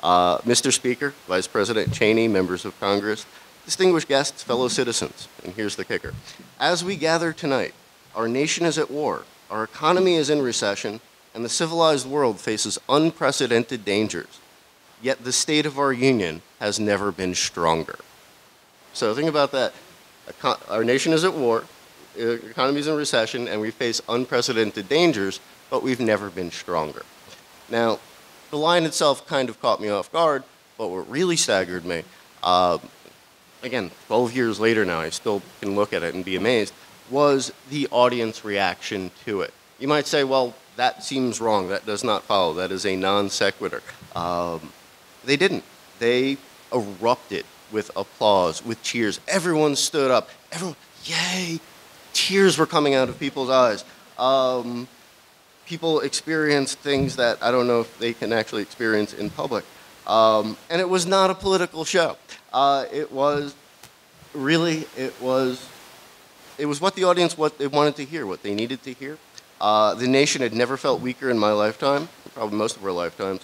S5: Uh, Mr. Speaker, Vice President Cheney, members of Congress, distinguished guests, fellow citizens, and here's the kicker. As we gather tonight, our nation is at war, our economy is in recession, and the civilized world faces unprecedented dangers. Yet the state of our union has never been stronger. So think about that. Our nation is at war, economy is in recession, and we face unprecedented dangers, but we've never been stronger. Now, the line itself kind of caught me off guard, but what really staggered me, uh, again, 12 years later now, I still can look at it and be amazed, was the audience reaction to it. You might say, well, that seems wrong. That does not follow. That is a non sequitur. Um, they didn't. They erupted with applause, with cheers. Everyone stood up. Everyone, yay! Tears were coming out of people's eyes. Um, people experienced things that I don't know if they can actually experience in public. Um, and it was not a political show. Uh, it was really, it was it was what the audience what they wanted to hear, what they needed to hear. Uh, the nation had never felt weaker in my lifetime, probably most of our lifetimes,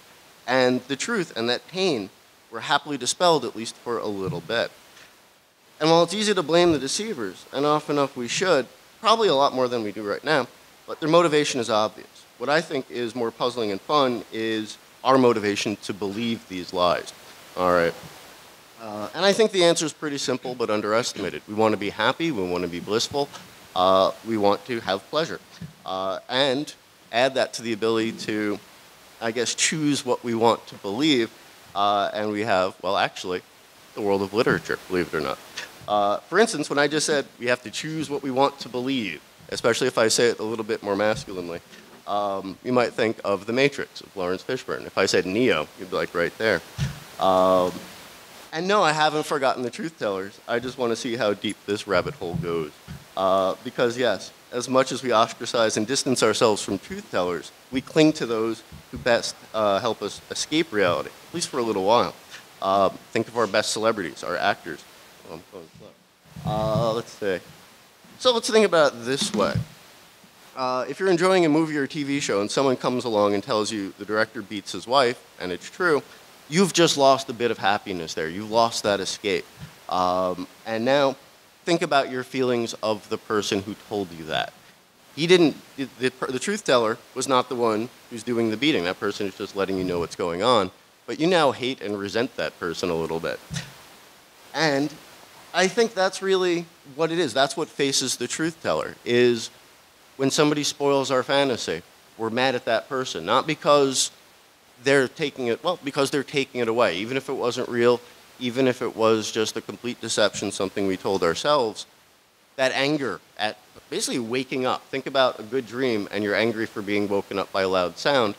S5: and the truth and that pain were happily dispelled at least for a little bit. And while it's easy to blame the deceivers, and often enough we should, probably a lot more than we do right now, but their motivation is obvious. What I think is more puzzling and fun is our motivation to believe these lies. All right. Uh, and I think the answer is pretty simple but underestimated. We want to be happy, we want to be blissful, uh, we want to have pleasure. Uh, and add that to the ability to, I guess, choose what we want to believe. Uh, and we have, well, actually, the world of literature, believe it or not. Uh, for instance, when I just said we have to choose what we want to believe, especially if I say it a little bit more masculinely, um, you might think of The Matrix of Laurence Fishburne. If I said Neo, you'd be like right there. Um, and no, I haven't forgotten the truth tellers. I just want to see how deep this rabbit hole goes. Uh, because, yes, as much as we ostracize and distance ourselves from truth tellers, we cling to those who best uh, help us escape reality, at least for a little while. Uh, think of our best celebrities, our actors. Uh, let's see. So let's think about it this way. Uh, if you're enjoying a movie or TV show and someone comes along and tells you the director beats his wife, and it's true, you've just lost a bit of happiness there. You've lost that escape. Um, and now think about your feelings of the person who told you that. He didn't, the, the, truth teller was not the one who's doing the beating. That person is just letting you know what's going on. But you now hate and resent that person a little bit. And I think that's really what it is. That's what faces the truth teller is when somebody spoils our fantasy, we're mad at that person. Not because they're taking it, well, because they're taking it away. Even if it wasn't real, even if it was just a complete deception, something we told ourselves, that anger at basically waking up. Think about a good dream and you're angry for being woken up by a loud sound.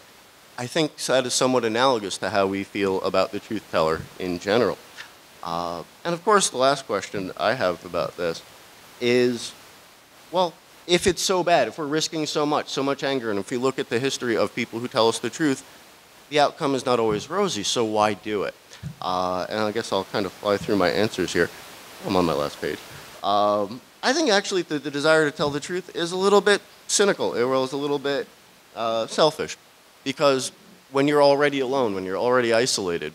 S5: I think that is somewhat analogous to how we feel about the truth teller in general. Uh, and of course, the last question I have about this is well, if it's so bad, if we're risking so much, so much anger, and if we look at the history of people who tell us the truth, the outcome is not always rosy, so why do it? Uh, and I guess I'll kind of fly through my answers here. I'm on my last page. Um, I think actually the, the, desire to tell the truth is a little bit cynical, it was a little bit uh, selfish, because when you're already alone, when you're already isolated,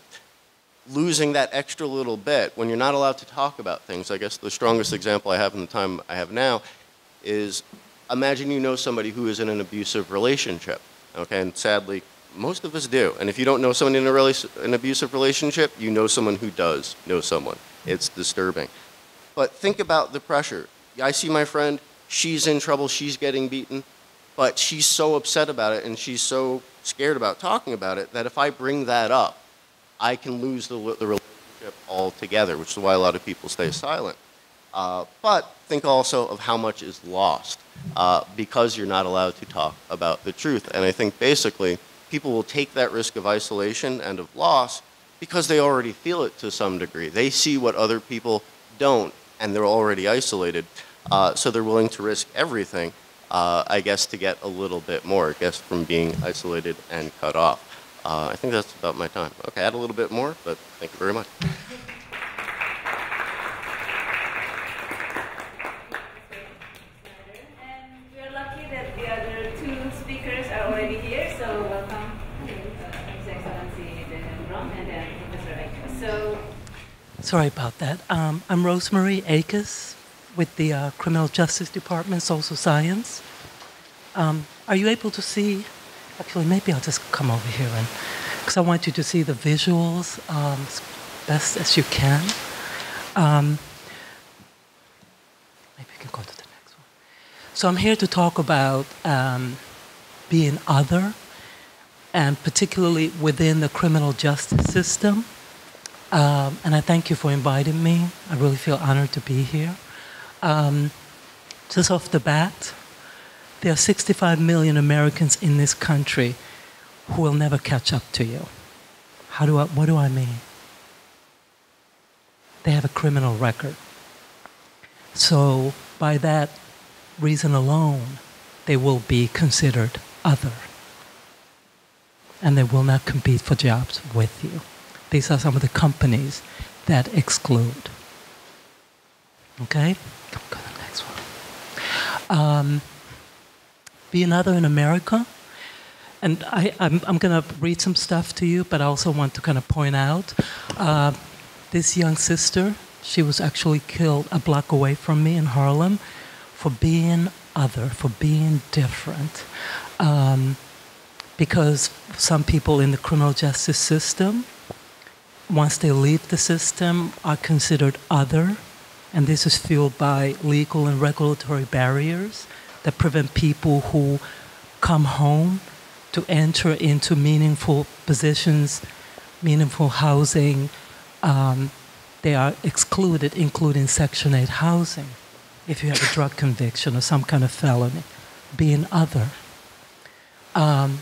S5: losing that extra little bit, when you're not allowed to talk about things, I guess the strongest example I have in the time I have now is imagine you know somebody who is in an abusive relationship, okay, and sadly most of us do. And if you don't know someone in a an abusive relationship, you know someone who does know someone. It's disturbing. But think about the pressure. I see my friend, she's in trouble, she's getting beaten, but she's so upset about it and she's so scared about talking about it that if I bring that up, I can lose the, the relationship altogether, which is why a lot of people stay silent. Uh, but think also of how much is lost uh, because you're not allowed to talk about the truth. And I think basically, people will take that risk of isolation and of loss because they already feel it to some degree. They see what other people don't, and they're already isolated, uh, so they're willing to risk everything, uh, I guess, to get a little bit more, I guess, from being isolated and cut off. Uh, I think that's about my time. Okay, had a little bit more, but thank you very much.
S2: And we're lucky that the other two speakers are already here, so welcome to uh, His Excellency Daniel Dromm and then Professor Eichner. So
S6: Sorry about that. Um, I'm Rose-Marie Aikas with the uh, Criminal Justice Department, Social Science. Um, are you able to see? Actually, maybe I'll just come over here and because I want you to see the visuals um, as best as you can. Um, maybe you can go to the next one. So I'm here to talk about um, being other, and particularly within the criminal justice system. Um, and I thank you for inviting me. I really feel honored to be here. Um, just off the bat, there are 65 million Americans in this country who will never catch up to you. How do I, what do I mean? They have a criminal record. So, by that reason alone, they will be considered other. And they will not compete for jobs with you. These are some of the companies that exclude. Okay? Go to the next one. Um, be another in America. And I, I'm, I'm going to read some stuff to you, but I also want to kind of point out uh, this young sister, she was actually killed a block away from me in Harlem for being other, for being different. Um, because some people in the criminal justice system, once they leave the system, are considered other. And this is fueled by legal and regulatory barriers that prevent people who come home to enter into meaningful positions, meaningful housing. Um, they are excluded, including Section 8 housing, if you have a drug conviction or some kind of felony, being other. Um,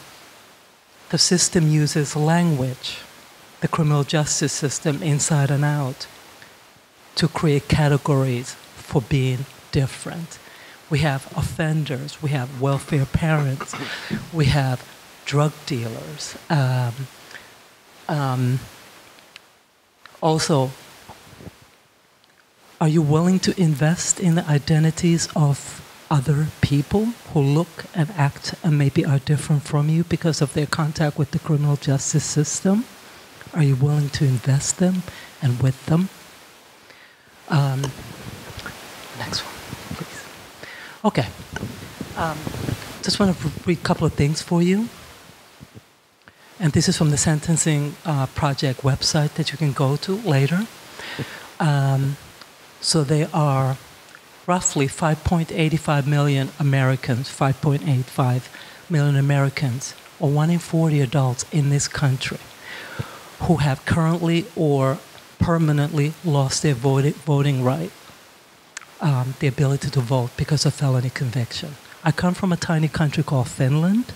S6: the system uses language, the criminal justice system inside and out, to create categories for being different. We have offenders, we have welfare parents, we have drug dealers. Um, um, also, are you willing to invest in the identities of other people who look and act and maybe are different from you because of their contact with the criminal justice system? Are you willing to invest them and with them? Um, next one, please. Okay. Um, just want to read a couple of things for you. And this is from the Sentencing uh, Project website that you can go to later. Um, so they are roughly 5.85 million Americans, 5.85 million Americans, or one in 40 adults in this country who have currently or permanently lost their voting, voting right, um, the ability to vote because of felony conviction. I come from a tiny country called Finland.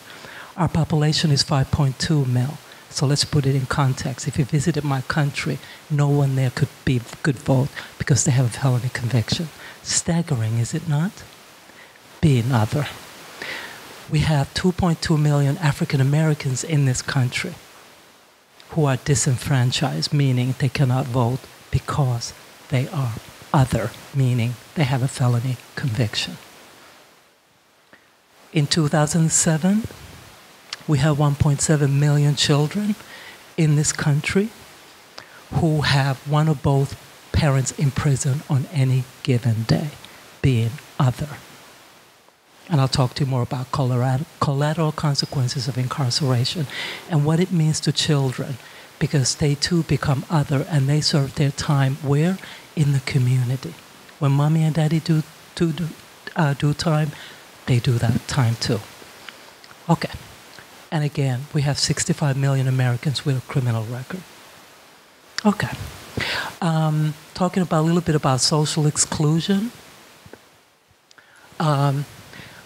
S6: Our population is 5.2 mil. So let's put it in context. If you visited my country, no one there could be could vote because they have a felony conviction. Staggering, is it not? Being other. We have 2.2 million African Americans in this country who are disenfranchised, meaning they cannot vote because they are other, meaning they have a felony conviction. In 2007, we have 1.7 million children in this country who have one or both parents in prison on any given day, being other. And I'll talk to you more about collateral consequences of incarceration and what it means to children because they too become other and they serve their time where? In the community. When mommy and daddy do, do, do, uh, do time, they do that time too. Okay. And again, we have 65 million Americans with a criminal record. Okay. Um, talking about a little bit about social exclusion. Um,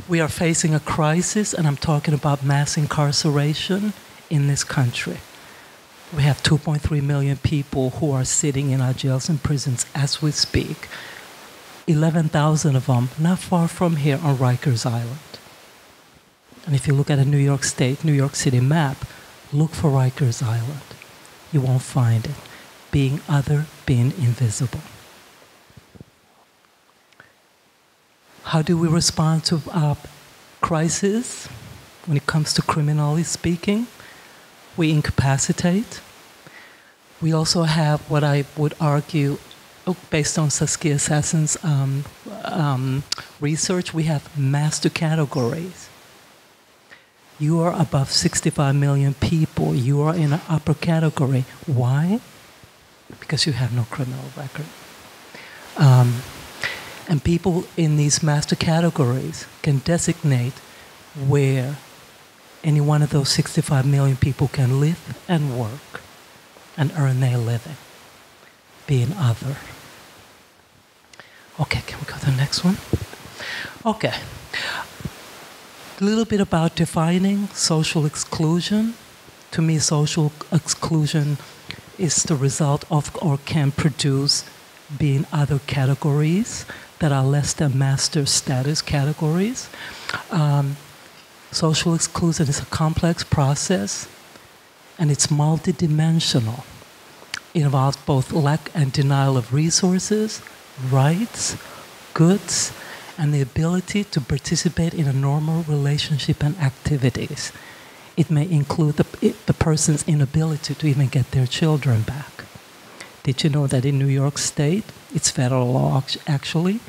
S6: we are facing a crisis, and I'm talking about mass incarceration in this country. We have 2.3 million people who are sitting in our jails and prisons as we speak. 11,000 of them not far from here on Rikers Island. And if you look at a New York State, New York City map, look for Rikers Island. You won't find it. Being other, being invisible. How do we respond to uh, crisis when it comes to criminally speaking? We incapacitate. We also have what I would argue, oh, based on Saskia Sassen's um, um, research, we have master categories. You are above 65 million people. You are in an upper category. Why? Because you have no criminal record. Um, and people in these master categories can designate where any one of those 65 million people can live and work and earn their living, being other. Okay, can we go to the next one? Okay. A little bit about defining social exclusion. To me, social exclusion is the result of or can produce being other categories that are less than master status categories. Um, social exclusion is a complex process and it's multidimensional. It involves both lack and denial of resources, rights, goods, and the ability to participate in a normal relationship and activities. It may include the, the person's inability to even get their children back. Did you know that in New York State, it's federal law actually,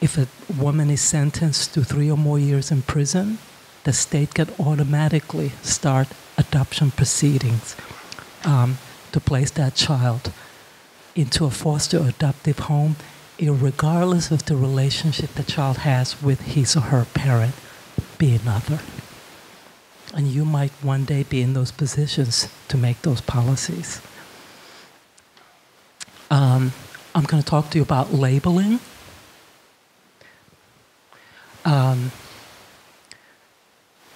S6: if a woman is sentenced to three or more years in prison, the state can automatically start adoption proceedings um, to place that child into a foster adoptive home, regardless of the relationship the child has with his or her parent, be another. And you might one day be in those positions to make those policies. Um, I'm going to talk to you about labeling. Um,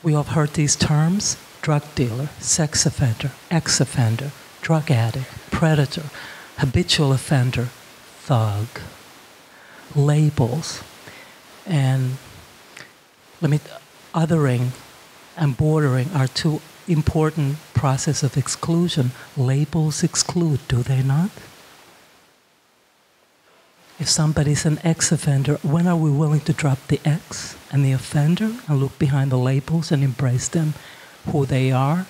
S6: we have heard these terms drug dealer, sex offender, ex offender, drug addict, predator, habitual offender, thug, labels, and me, othering and bordering are two important process of exclusion. Labels exclude, do they not? If somebody's an ex offender, when are we willing to drop the ex and the offender and look behind the labels and embrace them who they are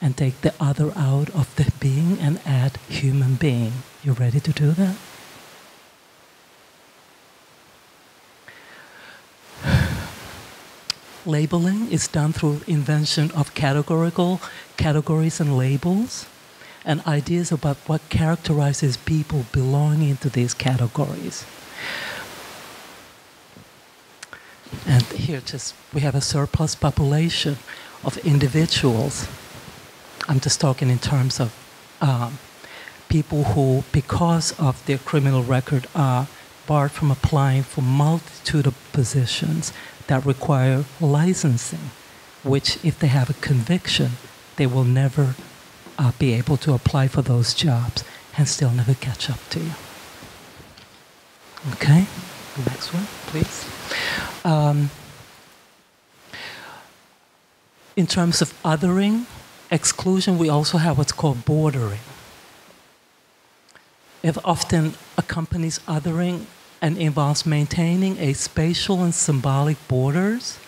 S6: and take the other out of the being and add human being? You ready to do that? Labeling is done through invention of categorical categories and labels and ideas about what characterizes people belonging to these categories. And here, just we have a surplus population of individuals. I'm just talking in terms of um, people who, because of their criminal record, are barred from applying for multitude of positions that require licensing, which, if they have a conviction, they will never uh, be able to apply for those jobs and still never catch up to you. Okay, next one, please. Um, in terms of othering, exclusion, we also have what's called bordering. It often accompanies othering and involves maintaining a spatial and symbolic borders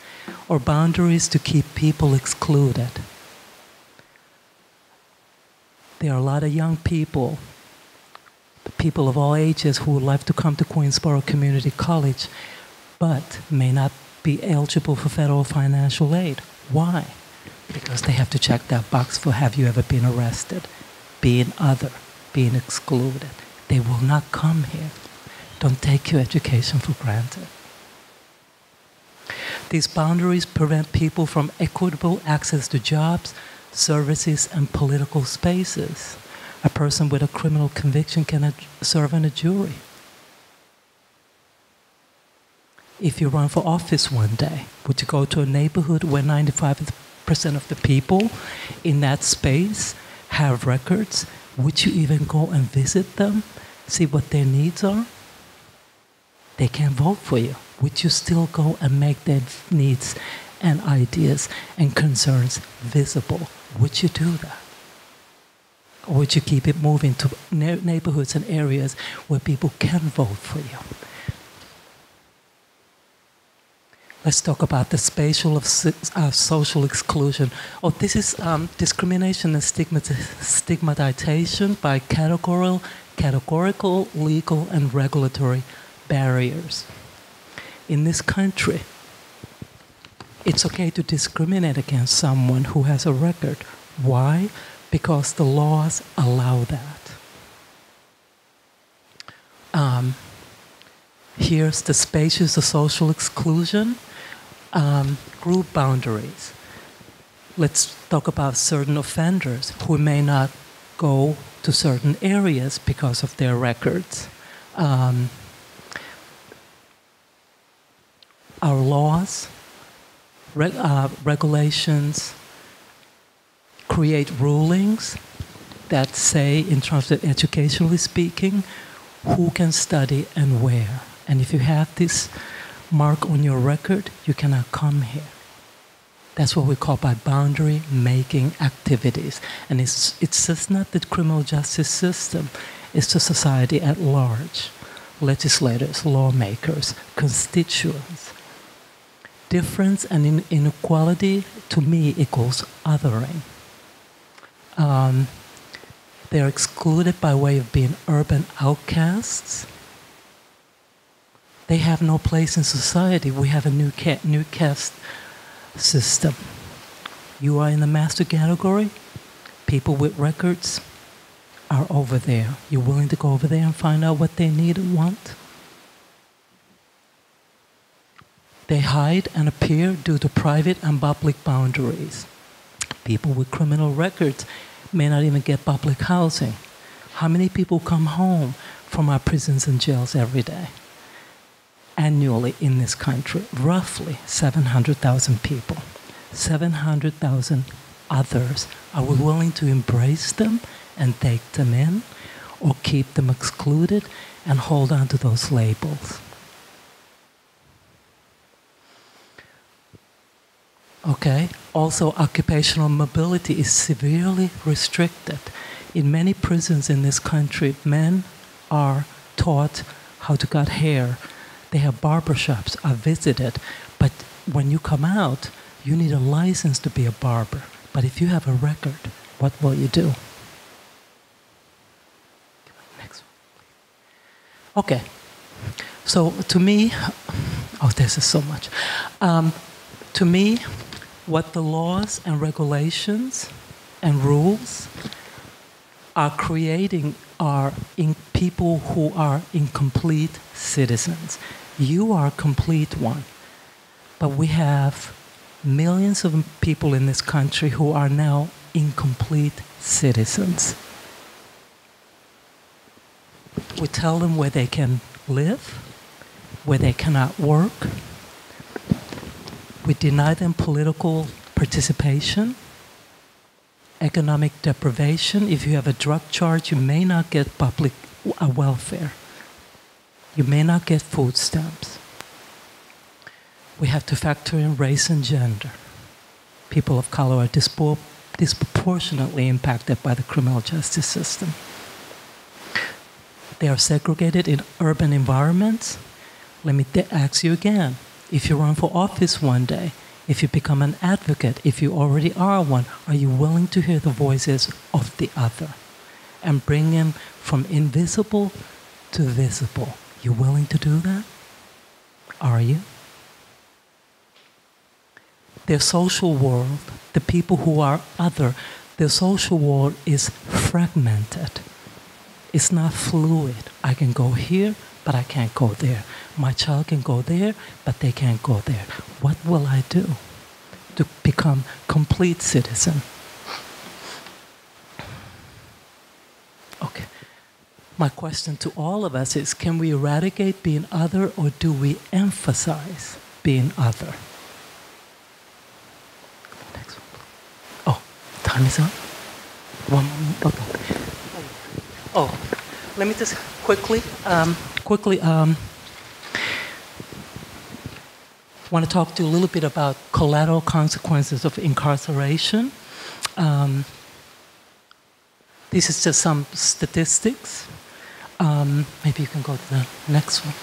S6: or boundaries to keep people excluded there are a lot of young people, people of all ages, who would like to come to Queensborough Community College, but may not be eligible for federal financial aid. Why? Because they have to check that box for have you ever been arrested, being other, being excluded. They will not come here. Don't take your education for granted. These boundaries prevent people from equitable access to jobs, services, and political spaces. A person with a criminal conviction can serve on a jury. If you run for office one day, would you go to a neighborhood where 95% of the people in that space have records, would you even go and visit them, see what their needs are? They can't vote for you. Would you still go and make their needs and ideas and concerns visible? Would you do that? Or would you keep it moving to neighborhoods and areas where people can vote for you? Let's talk about the spatial of uh, social exclusion. Oh, this is um, discrimination and stigmatization by categorical, categorical, legal, and regulatory barriers. In this country, it's okay to discriminate against someone who has a record. Why? Because the laws allow that. Um, here's the spaces of social exclusion um, group boundaries. Let's talk about certain offenders who may not go to certain areas because of their records. Um, our laws, uh, regulations create rulings that say, in terms of educationally speaking, who can study and where. And if you have this mark on your record, you cannot come here. That's what we call by boundary making activities. And it's, it's just not the criminal justice system, it's the society at large legislators, lawmakers, constituents. Difference and inequality to me equals othering. Um, they're excluded by way of being urban outcasts they have no place in society. We have a new, ca- new caste system. You are in the master category. People with records are over there. You're willing to go over there and find out what they need and want? They hide and appear due to private and public boundaries. People with criminal records may not even get public housing. How many people come home from our prisons and jails every day? annually in this country, roughly 700,000 people. 700,000 others. Are we willing to embrace them and take them in or keep them excluded and hold on to those labels? Okay, also occupational mobility is severely restricted. In many prisons in this country, men are taught how to cut hair, they have barbershops. I visited. But when you come out, you need a license to be a barber. But if you have a record, what will you do? Next one. Okay. So to me, oh, this is so much. Um, to me, what the laws and regulations and rules are creating are in people who are incomplete citizens. You are a complete one. But we have millions of people in this country who are now incomplete citizens. We tell them where they can live, where they cannot work. We deny them political participation, economic deprivation. If you have a drug charge, you may not get public uh, welfare you may not get food stamps. We have to factor in race and gender. People of color are dispor- disproportionately impacted by the criminal justice system. They are segregated in urban environments. Let me ask you again if you run for office one day, if you become an advocate, if you already are one, are you willing to hear the voices of the other and bring them from invisible to visible? You willing to do that? Are you? Their social world, the people who are other, their social world is fragmented. It's not fluid. I can go here, but I can't go there. My child can go there, but they can't go there. What will I do to become complete citizen? Okay. My question to all of us is can we eradicate being other or do we emphasize being other? Next one. Oh, time is up. One more. Okay. Oh, let me just quickly, um, quickly, um, want to talk to you a little bit about collateral consequences of incarceration. Um, this is just some statistics. Um, maybe you can go to the next one.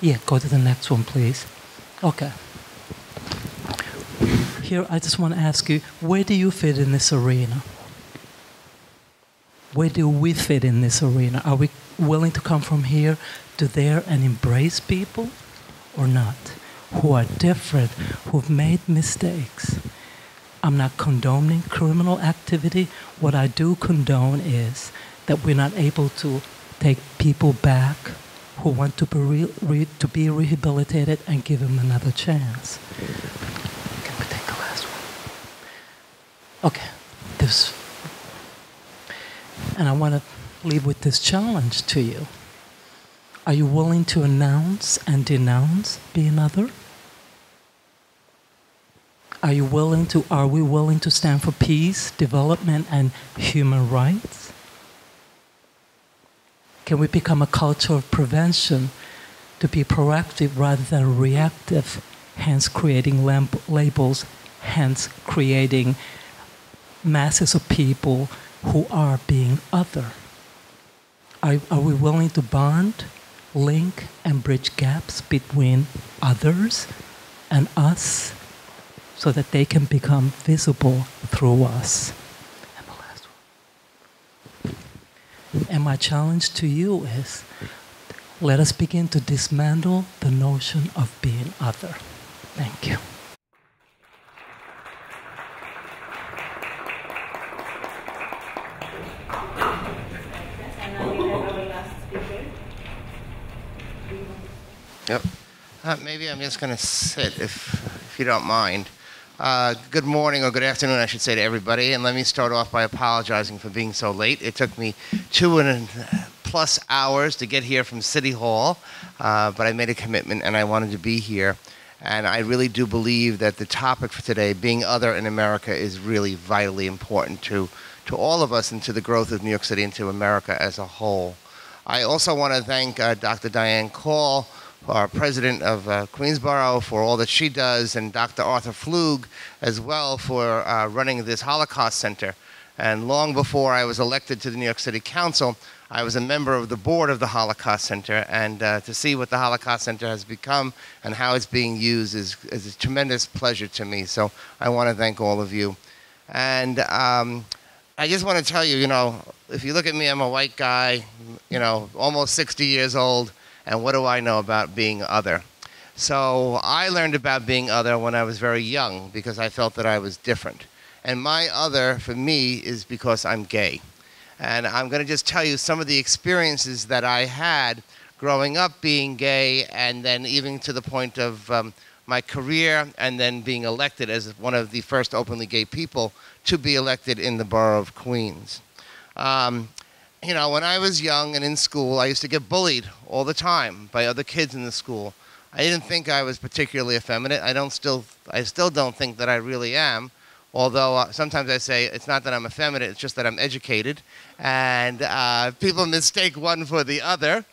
S6: Yeah, go to the next one, please. Okay. Here, I just want to ask you where do you fit in this arena? Where do we fit in this arena? Are we willing to come from here to there and embrace people or not? Who are different, who've made mistakes. I'm not condoning criminal activity. What I do condone is that we're not able to take people back who want to be, re- re- to be rehabilitated and give them another chance. Can we take the last one? Okay, this. And I want to leave with this challenge to you. Are you willing to announce and denounce being other? Are you willing to are we willing to stand for peace, development and human rights? Can we become a culture of prevention to be proactive rather than reactive, hence creating labels, hence creating masses of people who are being other? Are, are we willing to bond, link, and bridge gaps between others and us so that they can become visible through us? And the last one. And my challenge to you is let us begin to dismantle the notion of being other. Thank you.
S2: And now we have our last speaker.
S7: Yep. Uh, maybe I'm just going to sit if, if you don't mind. Uh, good morning or good afternoon, I should say, to everybody. And let me start off by apologizing for being so late. It took me two and plus hours to get here from City Hall, uh, but I made a commitment and I wanted to be here. And I really do believe that the topic for today, being other in America, is really vitally important to, to all of us and to the growth of New York City and to America as a whole. I also want to thank uh, Dr. Diane Call, our president of uh, Queensborough, for all that she does, and Dr. Arthur Flug as well for uh, running this Holocaust Center. And long before I was elected to the New York City Council, I was a member of the board of the Holocaust Center, and uh, to see what the Holocaust Center has become and how it's being used is, is a tremendous pleasure to me. So I want to thank all of you. And um, I just want to tell you, you know, if you look at me, I'm a white guy, you know, almost 60 years old, and what do I know about being other? So I learned about being other when I was very young because I felt that I was different. And my other, for me, is because I'm gay. And I'm going to just tell you some of the experiences that I had growing up being gay, and then even to the point of um, my career, and then being elected as one of the first openly gay people to be elected in the borough of Queens. Um, you know, when I was young and in school, I used to get bullied all the time by other kids in the school. I didn't think I was particularly effeminate. I don't still, I still don't think that I really am. Although uh, sometimes I say it's not that I'm effeminate, it's just that I'm educated, and uh, people mistake one for the other.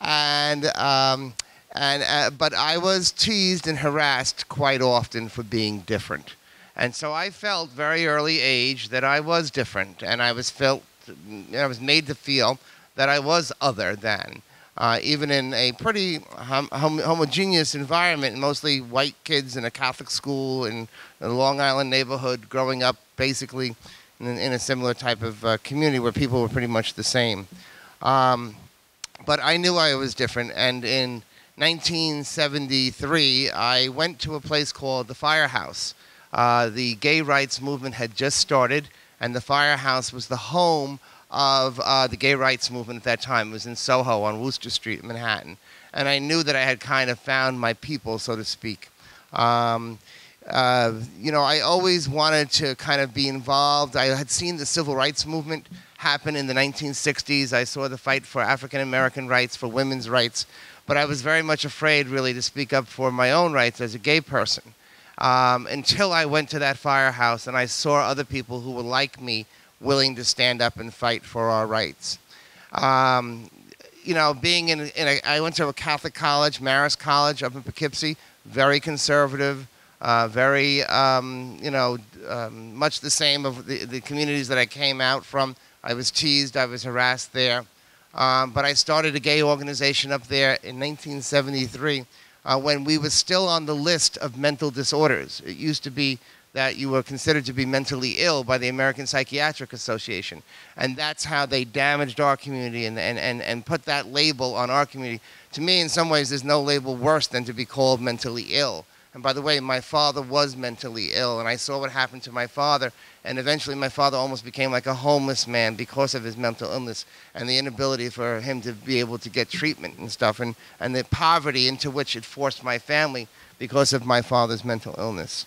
S7: And um, and uh, but I was teased and harassed quite often for being different, and so I felt very early age that I was different, and I was felt I was made to feel that I was other than. Uh, even in a pretty hom- hom- homogeneous environment, mostly white kids in a Catholic school in a Long Island neighborhood, growing up basically in, in a similar type of uh, community where people were pretty much the same. Um, but I knew I was different, and in 1973, I went to a place called the Firehouse. Uh, the gay rights movement had just started, and the Firehouse was the home of uh, the gay rights movement at that time. It was in Soho on Wooster Street in Manhattan. And I knew that I had kind of found my people, so to speak. Um, uh, you know, I always wanted to kind of be involved. I had seen the civil rights movement happen in the 1960s. I saw the fight for African American rights, for women's rights. But I was very much afraid, really, to speak up for my own rights as a gay person. Um, until I went to that firehouse and I saw other people who were like me willing to stand up and fight for our rights. Um, you know, being in, in a, I went to a Catholic college, Marist College up in Poughkeepsie, very conservative, uh, very, um, you know, um, much the same of the, the communities that I came out from. I was teased, I was harassed there. Um, but I started a gay organization up there in 1973 uh, when we were still on the list of mental disorders. It used to be that you were considered to be mentally ill by the American Psychiatric Association. And that's how they damaged our community and, and, and, and put that label on our community. To me, in some ways, there's no label worse than to be called mentally ill. And by the way, my father was mentally ill, and I saw what happened to my father. And eventually, my father almost became like a homeless man because of his mental illness and the inability for him to be able to get treatment and stuff, and, and the poverty into which it forced my family because of my father's mental illness.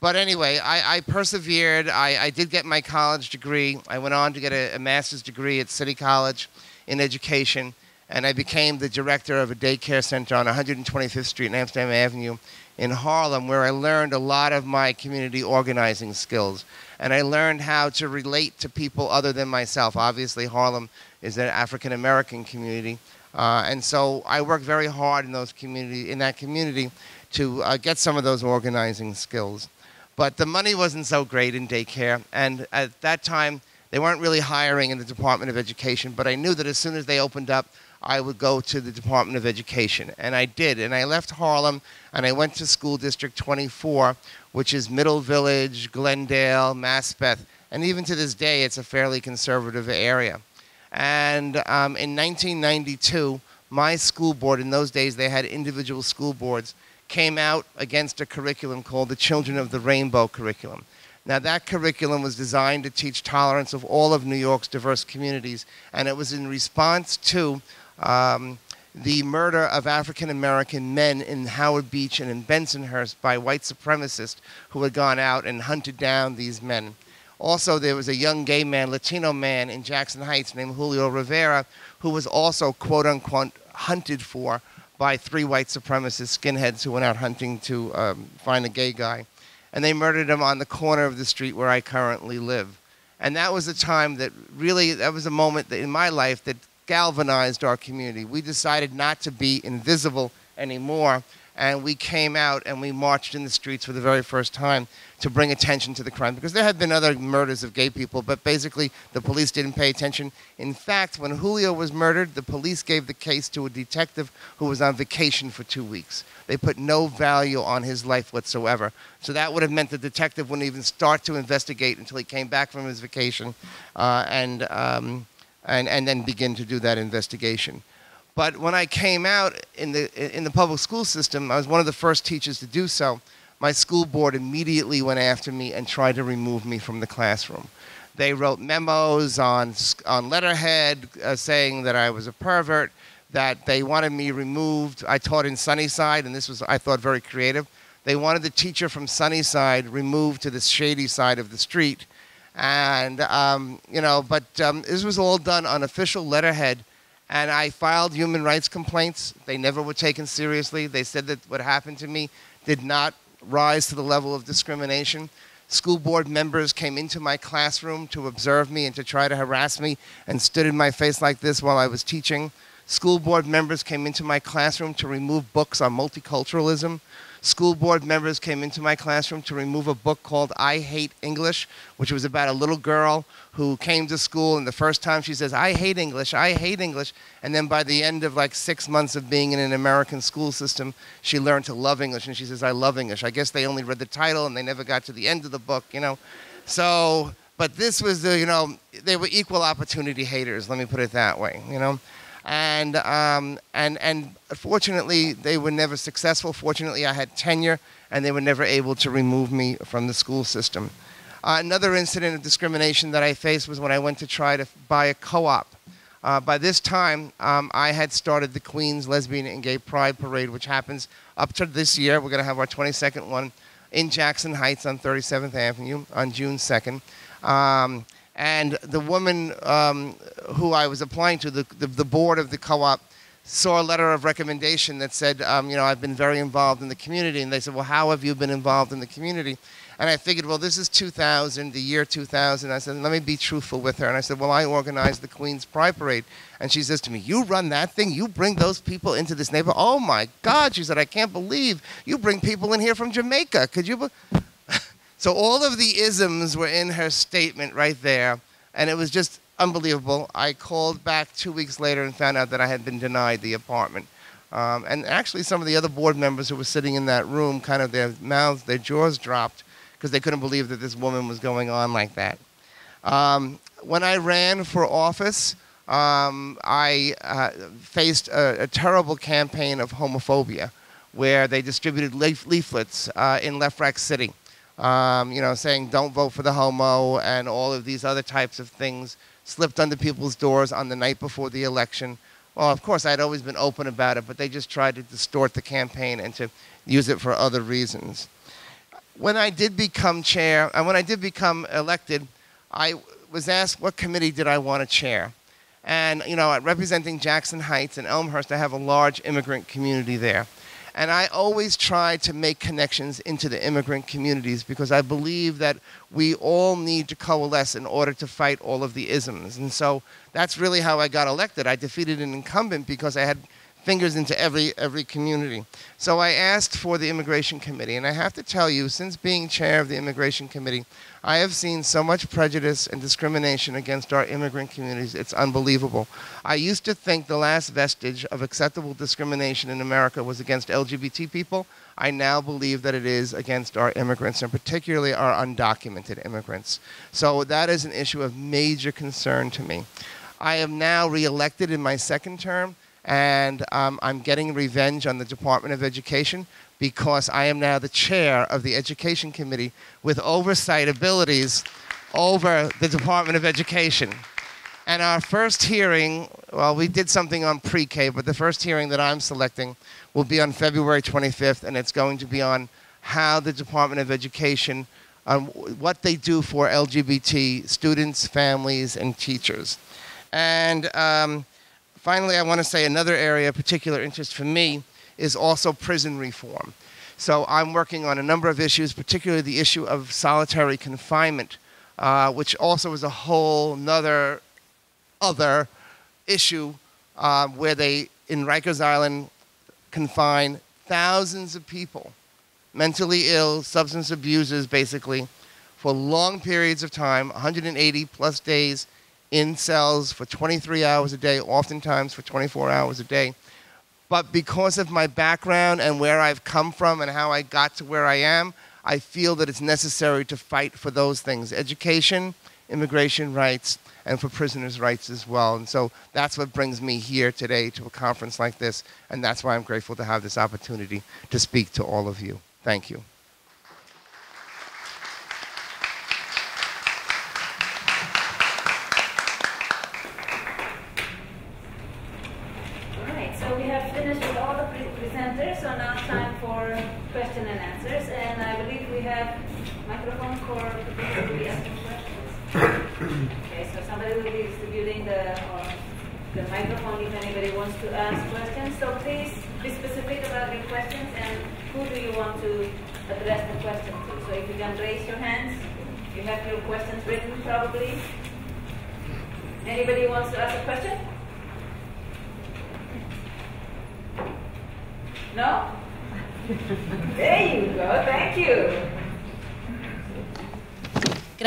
S7: But anyway, I, I persevered. I, I, did get my college degree. I went on to get a, a, master's degree at City College in education, and I became the director of a daycare center on 125th Street and Amsterdam Avenue in Harlem, where I learned a lot of my community organizing skills. And I learned how to relate to people other than myself. Obviously, Harlem is an African American community. Uh, and so I worked very hard in those community in that community to uh, get some of those organizing skills. But the money wasn't so great in daycare, and at that time, they weren't really hiring in the Department of Education, but I knew that as soon as they opened up, I would go to the Department of Education. And I did. And I left Harlem and I went to School District 24, which is Middle Village, Glendale, Maspeth. And even to this day, it's a fairly conservative area. And um, in 1992, my school board, in those days they had individual school boards, came out against a curriculum called the Children of the Rainbow curriculum. Now, that curriculum was designed to teach tolerance of all of New York's diverse communities, and it was in response to um, the murder of African American men in Howard Beach and in Bensonhurst by white supremacists who had gone out and hunted down these men. Also, there was a young gay man, Latino man in Jackson Heights named Julio Rivera, who was also, quote unquote, hunted for by three white supremacist skinheads who went out hunting to um, find a gay guy. And they murdered him on the corner of the street where I currently live. And that was a time that really, that was a moment in my life that galvanized our community. We decided not to be invisible anymore and we came out and we marched in the streets for the very first time to bring attention to the crime because there had been other murders of gay people, but basically the police didn't pay attention. In fact, when Julio was murdered, the police gave the case to a detective who was on vacation for two weeks. They put no value on his life whatsoever. So that would have meant the detective wouldn't even start to investigate until he came back from his vacation uh, and, um, and, and then begin to do that investigation. But when I came out in the, in the public school system, I was one of the first teachers to do so. My school board immediately went after me and tried to remove me from the classroom. They wrote memos on, on letterhead uh, saying that I was a pervert, that they wanted me removed. I taught in Sunnyside, and this was, I thought, very creative. They wanted the teacher from Sunnyside removed to the shady side of the street. And, um, you know, but um, this was all done on official letterhead and I filed human rights complaints. They never were taken seriously. They said that what happened to me did not rise to the level of discrimination. School board members came into my classroom to observe me and to try to harass me and stood in my face like this while I was teaching. School board members came into my classroom to remove books on multiculturalism school board members came into my classroom to remove a book called I Hate English, which was about a little girl who came to school and the first time she says, I hate English, I hate English. And then by the end of like six months of being in an American school system, she learned to love English and she says, I love English. I guess they only read the title and they never got to the end of the book, you know. So, but this was the, you know, they were equal opportunity haters, let me put it that way, you know and um, and and fortunately they were never successful. Fortunately, I had tenure, and they were never able to remove me from the school system. Uh, another incident of discrimination that I faced was when I went to try to buy a co-op. Uh, by this time, um, I had started the Queens Lesbian and Gay Pride Parade, which happens up to this year. We're going to have our 22nd one in Jackson Heights on 37th Avenue on June 2nd. Um, and the woman um, who I was applying to, the, the, the board of the co-op, saw a letter of recommendation that said, um, you know, I've been very involved in the community. And they said, well, how have you been involved in the community? And I figured, well, this is 2000, the year 2000. I said, let me be truthful with her. And I said, well, I organized the Queen's Pride Parade. And she says to me, you run that thing? You bring those people into this neighborhood? Oh my God, she said, I can't believe you bring people in here from Jamaica. Could you? Be-? So all of the isms were in her statement right there. And it was just unbelievable. I called back two weeks later and found out that I had been denied the apartment. Um, and actually, some of the other board members who were sitting in that room, kind of their mouths, their jaws dropped because they couldn't believe that this woman was going on like that. Um, when I ran for office, um, I uh, faced a, a, terrible campaign of homophobia where they distributed leaf leaflets uh, in Lefrak City, um, you know, saying don't vote for the homo and all of these other types of things slipped under people's doors on the night before the election. Well, of course, I'd always been open about it, but they just tried to distort the campaign and to use it for other reasons when I did become chair, and when I did become elected, I was asked what committee did I want to chair. And, you know, representing Jackson Heights and Elmhurst, I have a large immigrant community there. And I always try to make connections into the immigrant communities because I believe that we all need to coalesce in order to fight all of the isms. And so that's really how I got elected. I defeated an incumbent because I had fingers into every, every community. So I asked for the Immigration Committee, and I have to tell you, since being chair of the Immigration Committee, I have seen so much prejudice and discrimination against our immigrant communities. It's unbelievable. I used to think the last vestige of acceptable discrimination in America was against LGBT people. I now believe that it is against our immigrants, and particularly our undocumented immigrants. So that is an issue of major concern to me. I am now reelected in my second term and um, I'm getting revenge on the Department of Education because I am now the chair of the Education Committee with oversight abilities over the Department of Education. And our first hearing, well, we did something on pre K, but the first hearing that I'm selecting will be on February 25th, and it's going to be on how the Department of Education, um, what they do for LGBT students, families, and teachers. And um, Finally, I want to say another area of particular interest for me is also prison reform. So I'm working on a number of issues, particularly the issue of solitary confinement, uh, which also is a whole nother other issue uh, where they, in Rikers Island, confine thousands of people, mentally ill, substance abusers basically, for long periods of time, 180 plus days, in cells for 23 hours a day, oftentimes for 24 hours a day. But because of my background and where I've come from and how I got to where I am, I feel that it's necessary to fight for those things education, immigration rights, and for prisoners' rights as well. And so that's what brings me here today to a conference like this, and that's why I'm grateful to have this opportunity to speak to all of you. Thank you.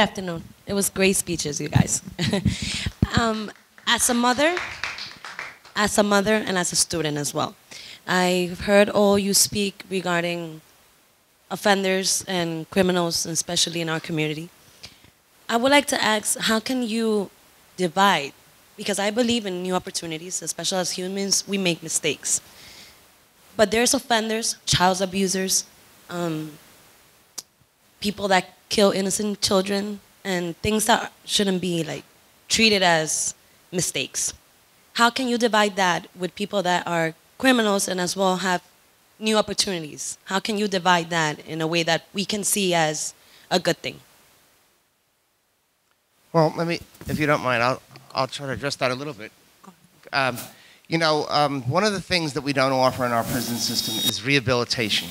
S8: Afternoon. It was great speeches, you guys. um, as a mother, as a mother and as a student as well, I've heard all you speak regarding offenders and criminals, especially in our community. I would like to ask, how can you divide? Because I believe in new opportunities, especially as humans, we make mistakes. But there's offenders, child abusers, um, people that kill innocent children and things that shouldn't be like treated as mistakes. How can you divide that with people that are criminals and as well have new opportunities? How can you divide that in a way that we can see as a good thing?
S7: Well, let me, if you don't mind, I'll, I'll try to address that a little bit. Um, you know, um, one of the things that we don't offer in our prison system is rehabilitation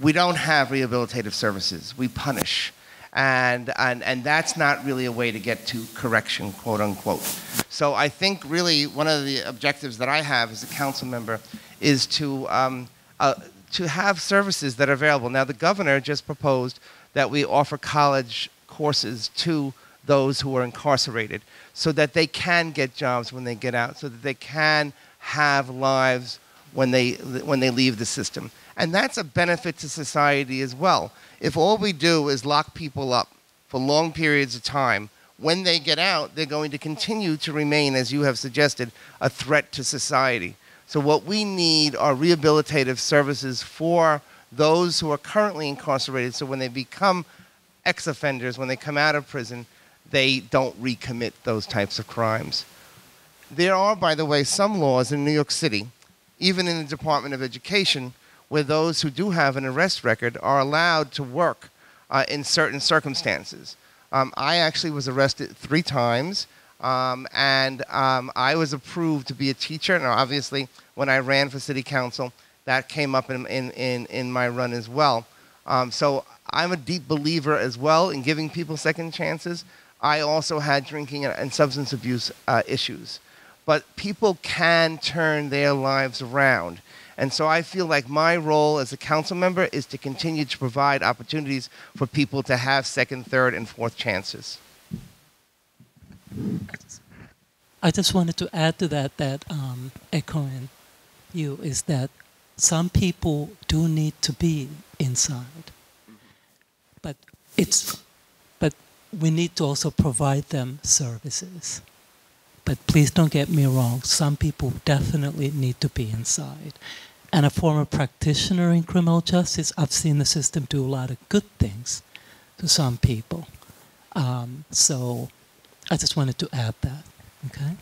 S7: we don't have rehabilitative services. We punish. And, and, and that's not really a way to get to correction, quote unquote. So I think really one of the objectives that I have as a council member is to, um, uh, to have services that are available. Now, the governor just proposed that we offer college courses to those who are incarcerated so that they can get jobs when they get out, so that they can have lives when they, when they leave the system. And that's a benefit to society as well. If all we do is lock people up for long periods of time, when they get out, they're going to continue to remain, as you have suggested, a threat to society. So, what we need are rehabilitative services for those who are currently incarcerated. So, when they become ex offenders, when they come out of prison, they don't recommit those types of crimes. There are, by the way, some laws in New York City, even in the Department of Education, where those who do have an arrest record are allowed to work uh, in certain circumstances. Um, I actually was arrested three times, um, and um, I was approved to be a teacher. And obviously, when I ran for city council, that came up in, in, in, in my run as well. Um, so I'm a deep believer as well in giving people second chances. I also had drinking and substance abuse uh, issues. But people can turn their lives around. And so I feel like my role as a council member is to continue to provide opportunities for people to have second, third, and fourth chances.
S6: I just wanted to add to that that um, echoing you is that some people do need to be inside, but it's but we need to also provide them services. But please don't get me wrong, some people definitely need to be inside. And a former practitioner in criminal justice, I've seen the system do a lot of good things to some people. Um, so I just wanted to add that, okay?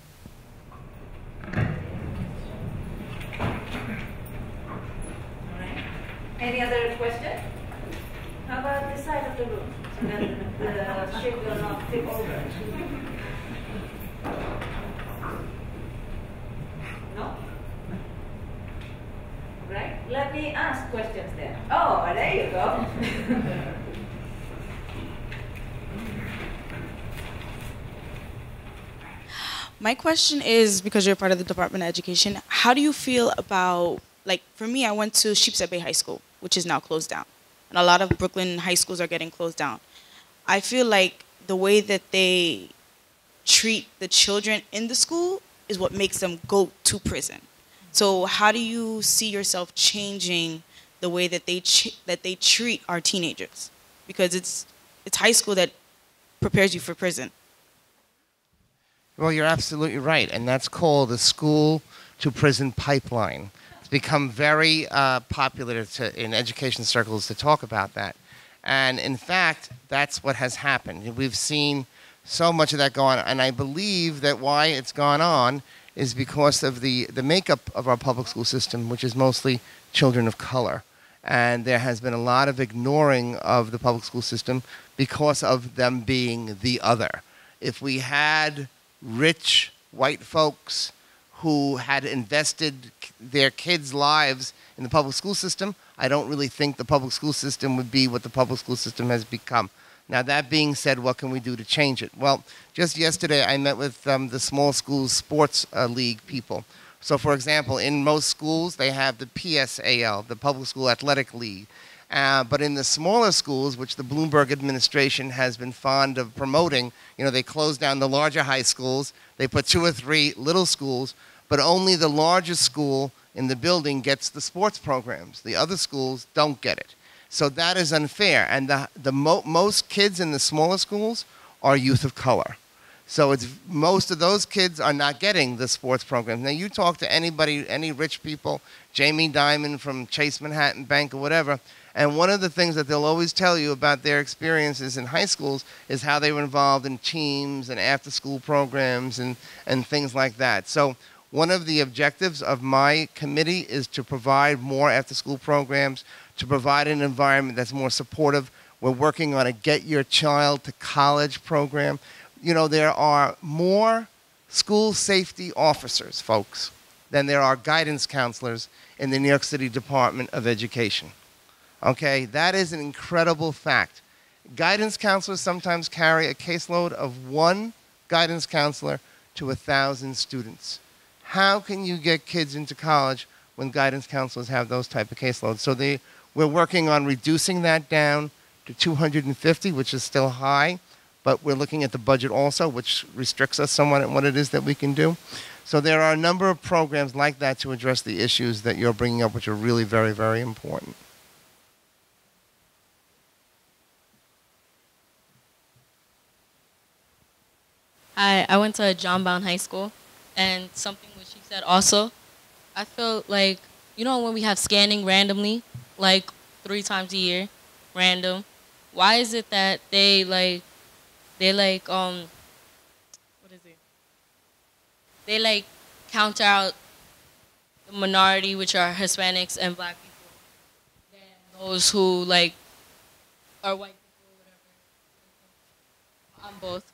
S2: Any other question? How about this side of the room? So that the ship will not tip over. No? Right? Let me ask questions then. Oh, there you go.
S9: My question is because you're part of the Department of Education, how do you feel about, like, for me, I went to Sheepshead Bay High School, which is now closed down. And a lot of Brooklyn high schools are getting closed down. I feel like the way that they treat the children in the school is what makes them go to prison. So how do you see yourself changing the way that they that they treat our teenagers? Because it's it's high school that prepares you for prison.
S7: Well, you're absolutely right, and that's called the school to prison pipeline. It's become very uh, popular to, in education circles to talk about that. And in fact, that's what has happened. We've seen so much of that going on. And I believe that why it's gone on is because of the, the makeup of our public school system, which is mostly children of color. And there has been a lot of ignoring of the public school system because of them being the other. If we had rich white folks who had invested their kids' lives in the public school system, I don't really think the public school system would be what the public school system has become. Now, that being said, what can we do to change it? Well, just yesterday I met with um, the small schools sports uh, league people. So, for example, in most schools, they have the PSAL, the Public School Athletic League. Uh, but in the smaller schools, which the Bloomberg administration has been fond of promoting, you know, they close down the larger high schools, they put two or three little schools, but only the largest school in the building gets the sports programs. The other schools don't get it. So that is unfair. And the, the mo- most kids in the smaller schools are youth of color. So it's most of those kids are not getting the sports programs. Now you talk to anybody, any rich people, Jamie Dimon from Chase Manhattan Bank or whatever, and one of the things that they'll always tell you about their experiences in high schools is how they were involved in teams and after school programs and, and things like that. So one of the objectives of my committee is to provide more after school programs to provide an environment that's more supportive. We're working on a Get Your Child to College program. You know, there are more school safety officers, folks, than there are guidance counselors in the New York City Department of Education. Okay, that is an incredible fact. Guidance counselors sometimes carry a caseload of one guidance counselor to a thousand students. How can you get kids into college when guidance counselors have those type of caseloads? So they, we're working on reducing that down to 250, which is still high, but we're looking at the budget also, which restricts us somewhat in what it is that we can do. So there are a number of programs like that to address the issues that you're bringing up, which are really very, very important.
S10: I, I went to John Bowne High School, and something which she said also, I feel like, you know, when we have scanning randomly, like three times a year, random, why is it that they like, they like, um, what is it? They like counter out the minority, which are Hispanics and black people, than those who like are white people, whatever. I'm both.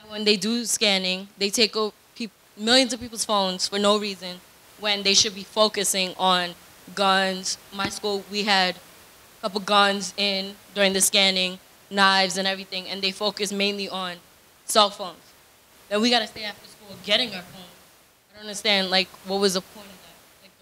S10: And when they do scanning, they take millions of people's phones for no reason when they should be focusing on guns. My school, we had a couple guns in during the scanning, knives and everything, and they focus mainly on cell phones. Then we got to stay after school getting our phones. I don't understand, like, what was the point of that?
S7: Like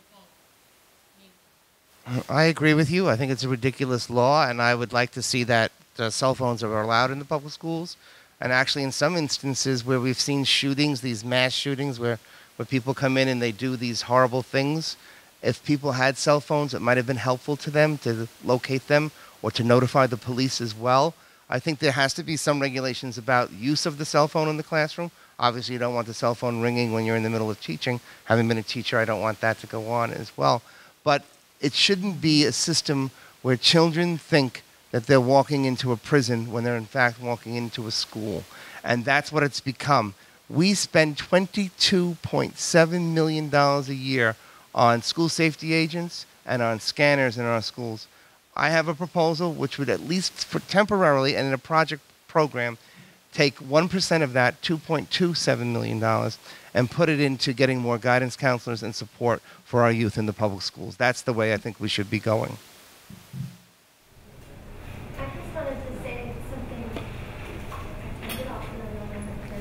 S7: the phone. I agree with you. I think it's a ridiculous law, and I would like to see that uh, cell phones are allowed in the public schools. And actually, in some instances where we've seen shootings, these mass shootings where, where people come in and they do these horrible things, if people had cell phones, it might have been helpful to them to locate them or to notify the police as well. I think there has to be some regulations about use of the cell phone in the classroom. Obviously, you don't want the cell phone ringing when you're in the middle of teaching. Having been a teacher, I don't want that to go on as well. But it shouldn't be a system where children think that they're walking into a prison when they're in fact walking into a school. And that's what it's become. We spend $22.7 million a year on school safety agents and on scanners in our schools. I have a proposal which would at least for temporarily and in a project program take 1% of that, $2.27 million, and put it into getting more guidance counselors and support for our youth in the public schools. That's the way I think we should be going.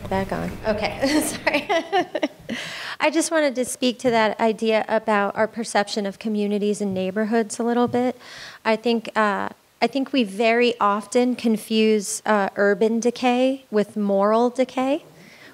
S4: Back on. Okay, sorry. I just wanted to speak to that idea about our perception of communities and neighborhoods a little bit. I think uh, I think we very often confuse uh, urban decay with moral decay.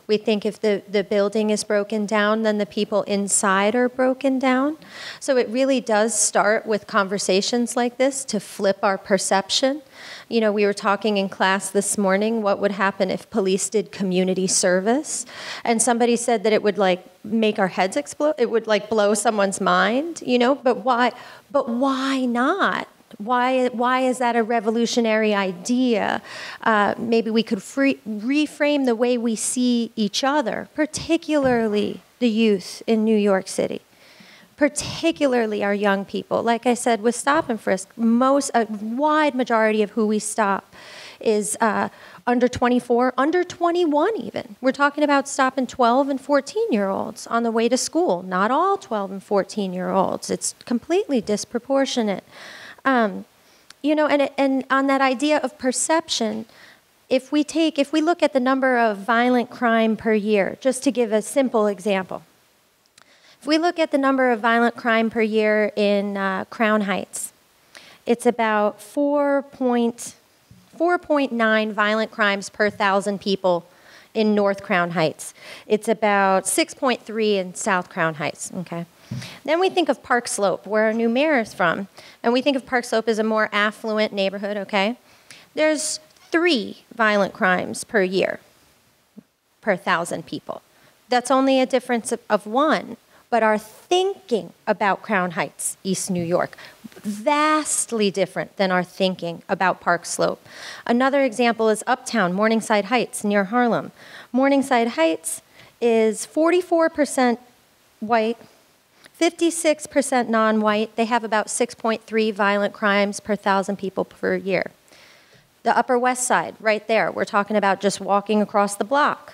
S4: We think if the, the building is broken down, then the people inside are broken down. So it really does start with conversations like this to flip our perception. You know, we were talking in class this morning what would happen if police did community service. And somebody said that it would like make our heads explode. It would like blow someone's mind, you know, but why but why not? Why, why is that a revolutionary idea? Uh, maybe we could free, reframe the way we see each other, particularly the youth in New York City, particularly our young people. Like I said, with stop and frisk, most a wide majority of who we stop is uh, under 24, under 21 even. We're talking about stopping 12 and 14 year olds on the way to school. Not all 12 and 14 year olds. It's completely disproportionate. Um, you know, and, and on that idea of perception, if we take, if we look at the number of violent crime per year, just to give a simple example, if we look at the number of violent crime per year in uh, Crown Heights, it's about 4.9 violent crimes per thousand people in North Crown Heights. It's about 6.3 in South Crown Heights, okay? Then we think of Park Slope, where our new mayor is from, and we think of Park Slope as a more affluent neighborhood, okay? There's three violent crimes per year per thousand people. That's only a difference of, of one, but our thinking about Crown Heights, East New York, vastly different than our thinking about Park Slope. Another example is Uptown, Morningside Heights, near Harlem. Morningside Heights is 44% white, 56% non white. They have about 6.3 violent crimes per thousand people per year. The Upper West Side, right there, we're talking about just walking across the block.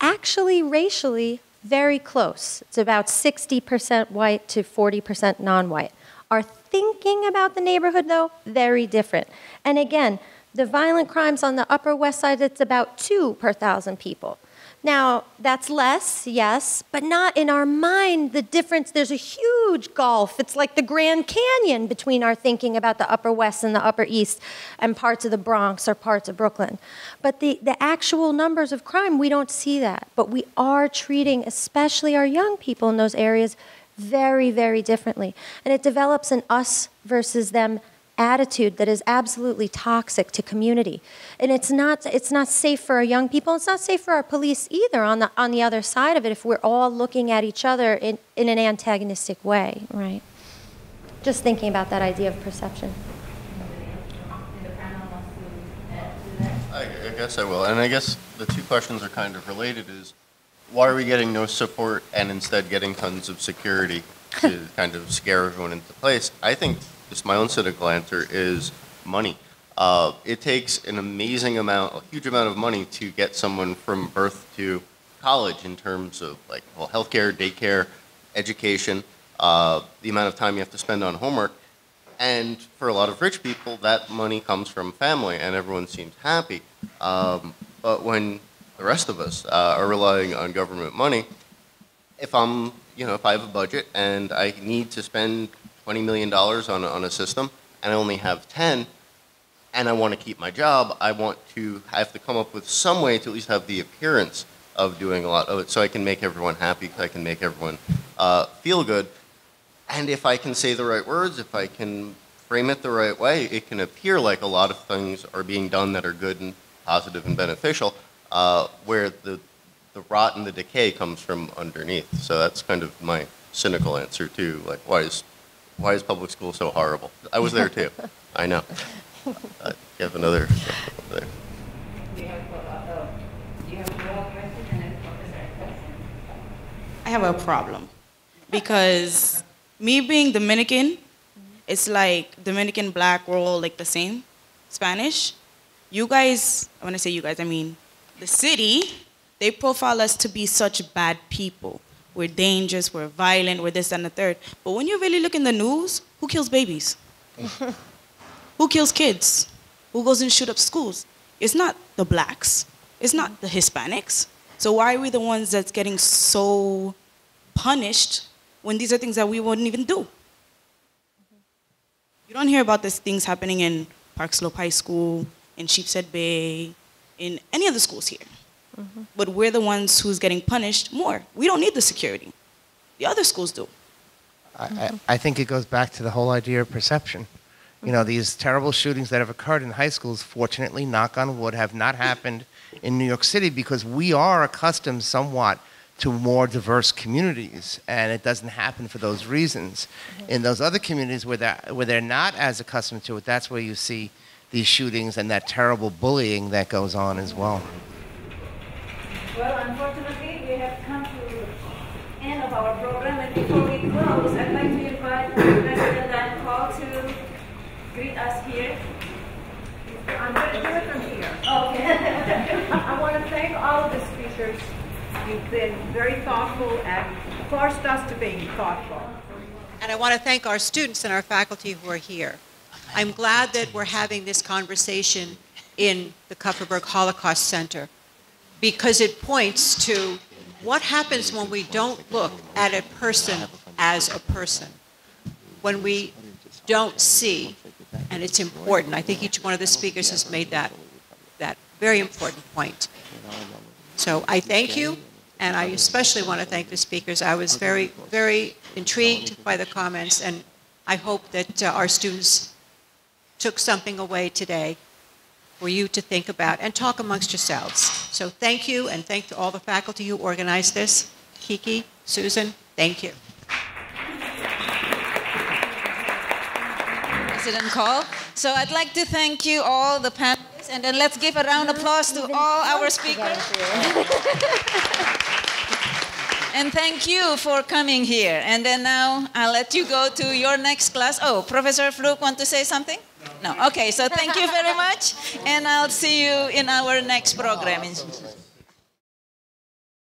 S4: Actually, racially, very close. It's about 60% white to 40% non white. Our thinking about the neighborhood, though, very different. And again, the violent crimes on the Upper West Side, it's about two per thousand people. Now, that's less, yes, but not in our mind. The difference, there's a huge gulf. It's like the Grand Canyon between our thinking about the Upper West and the Upper East and parts of the Bronx or parts of Brooklyn. But the, the actual numbers of crime, we don't see that. But we are treating, especially our young people in those areas, very, very differently. And it develops an us versus them attitude that is absolutely toxic to community. And it's not, it's not safe for our young people. It's not safe for our police either on the, on the other side of it if we're all looking at each other in, in an antagonistic way, right? Just thinking about that idea of perception.
S5: I, I guess I will. And I guess the two questions are kind of related is why are we getting no support and instead getting tons of security to kind of scare everyone into place? I think just my own cynical answer is money. Uh, it takes an amazing amount, a huge amount of money to get someone from birth to college in terms of like well, healthcare, daycare, education, uh, the amount of time you have to spend on homework. And for a lot of rich people, that money comes from family, and everyone seems happy. Um, but when the rest of us uh, are relying on government money, if I'm, you know, if I have a budget and I need to spend $20 million on on a system, and I only have 10, and I want to keep my job, I want to have to come up with some way to at least have the appearance of doing a lot of it, so I can make everyone happy, I can make everyone uh, feel good, and if I can say the right words, if I can frame it the right way, it can appear like a lot of things are being done that are good and positive and beneficial, uh, where the the rot and the decay comes from underneath. So that's kind of my cynical answer too. Like, why is why is public school so horrible? I was there too. I know. Uh, you have another there.
S9: I have a problem because me being Dominican, it's like Dominican black, we're all like the same. Spanish, you guys, when I say you guys, I mean the city, they profile us to be such bad people. We're dangerous, we're violent, we're this and the third. But when you really look in the news, who kills babies? who kills kids? Who goes and shoot up schools? It's not the blacks. It's not the Hispanics. So why are we the ones that's getting so punished when these are things that we wouldn't even do? You don't hear about these things happening in Park Slope High School, in Sheepshead Bay, in any of the schools here. Mm-hmm. But we're the ones who's getting punished more. We don't need the security. The other schools do.
S7: I, I, mm-hmm. I think it goes back to the whole idea of perception. You know, mm-hmm. these terrible shootings that have occurred in high schools, fortunately, knock on wood, have not happened in New York City because we are accustomed somewhat to more diverse communities, and it doesn't happen for those reasons. Mm-hmm. In those other communities where they're, where they're not as accustomed to it, that's where you see these shootings and that terrible bullying that goes on as well.
S2: Well, unfortunately, we have come to the end of our program, and before we close, I'd like to invite President Diane Call to greet us here.
S11: I'm going to do it from here.
S2: Okay.
S11: I want to thank all of the speakers. You've been very thoughtful and forced us to be thoughtful.
S12: And I want to thank our students and our faculty who are here. I'm glad that we're having this conversation in the Kupferberg Holocaust Center because it points to what happens when we don't look at a person as a person. When we don't see, and it's important. I think each one of the speakers has made that, that very important point. So I thank you, and I especially want to thank the speakers. I was very, very intrigued by the comments, and I hope that uh, our students took something away today for you to think about and talk amongst yourselves. So thank you, and thank to all the faculty who organized this. Kiki, Susan, thank you.
S13: President Call. So I'd like to thank you all, the panelists, and then let's give a round of applause to all our speakers. and thank you for coming here. And then now I'll let you go to your next class. Oh, Professor Fluke want to say something? No. Okay, so thank you very much, and I'll see you in our next program.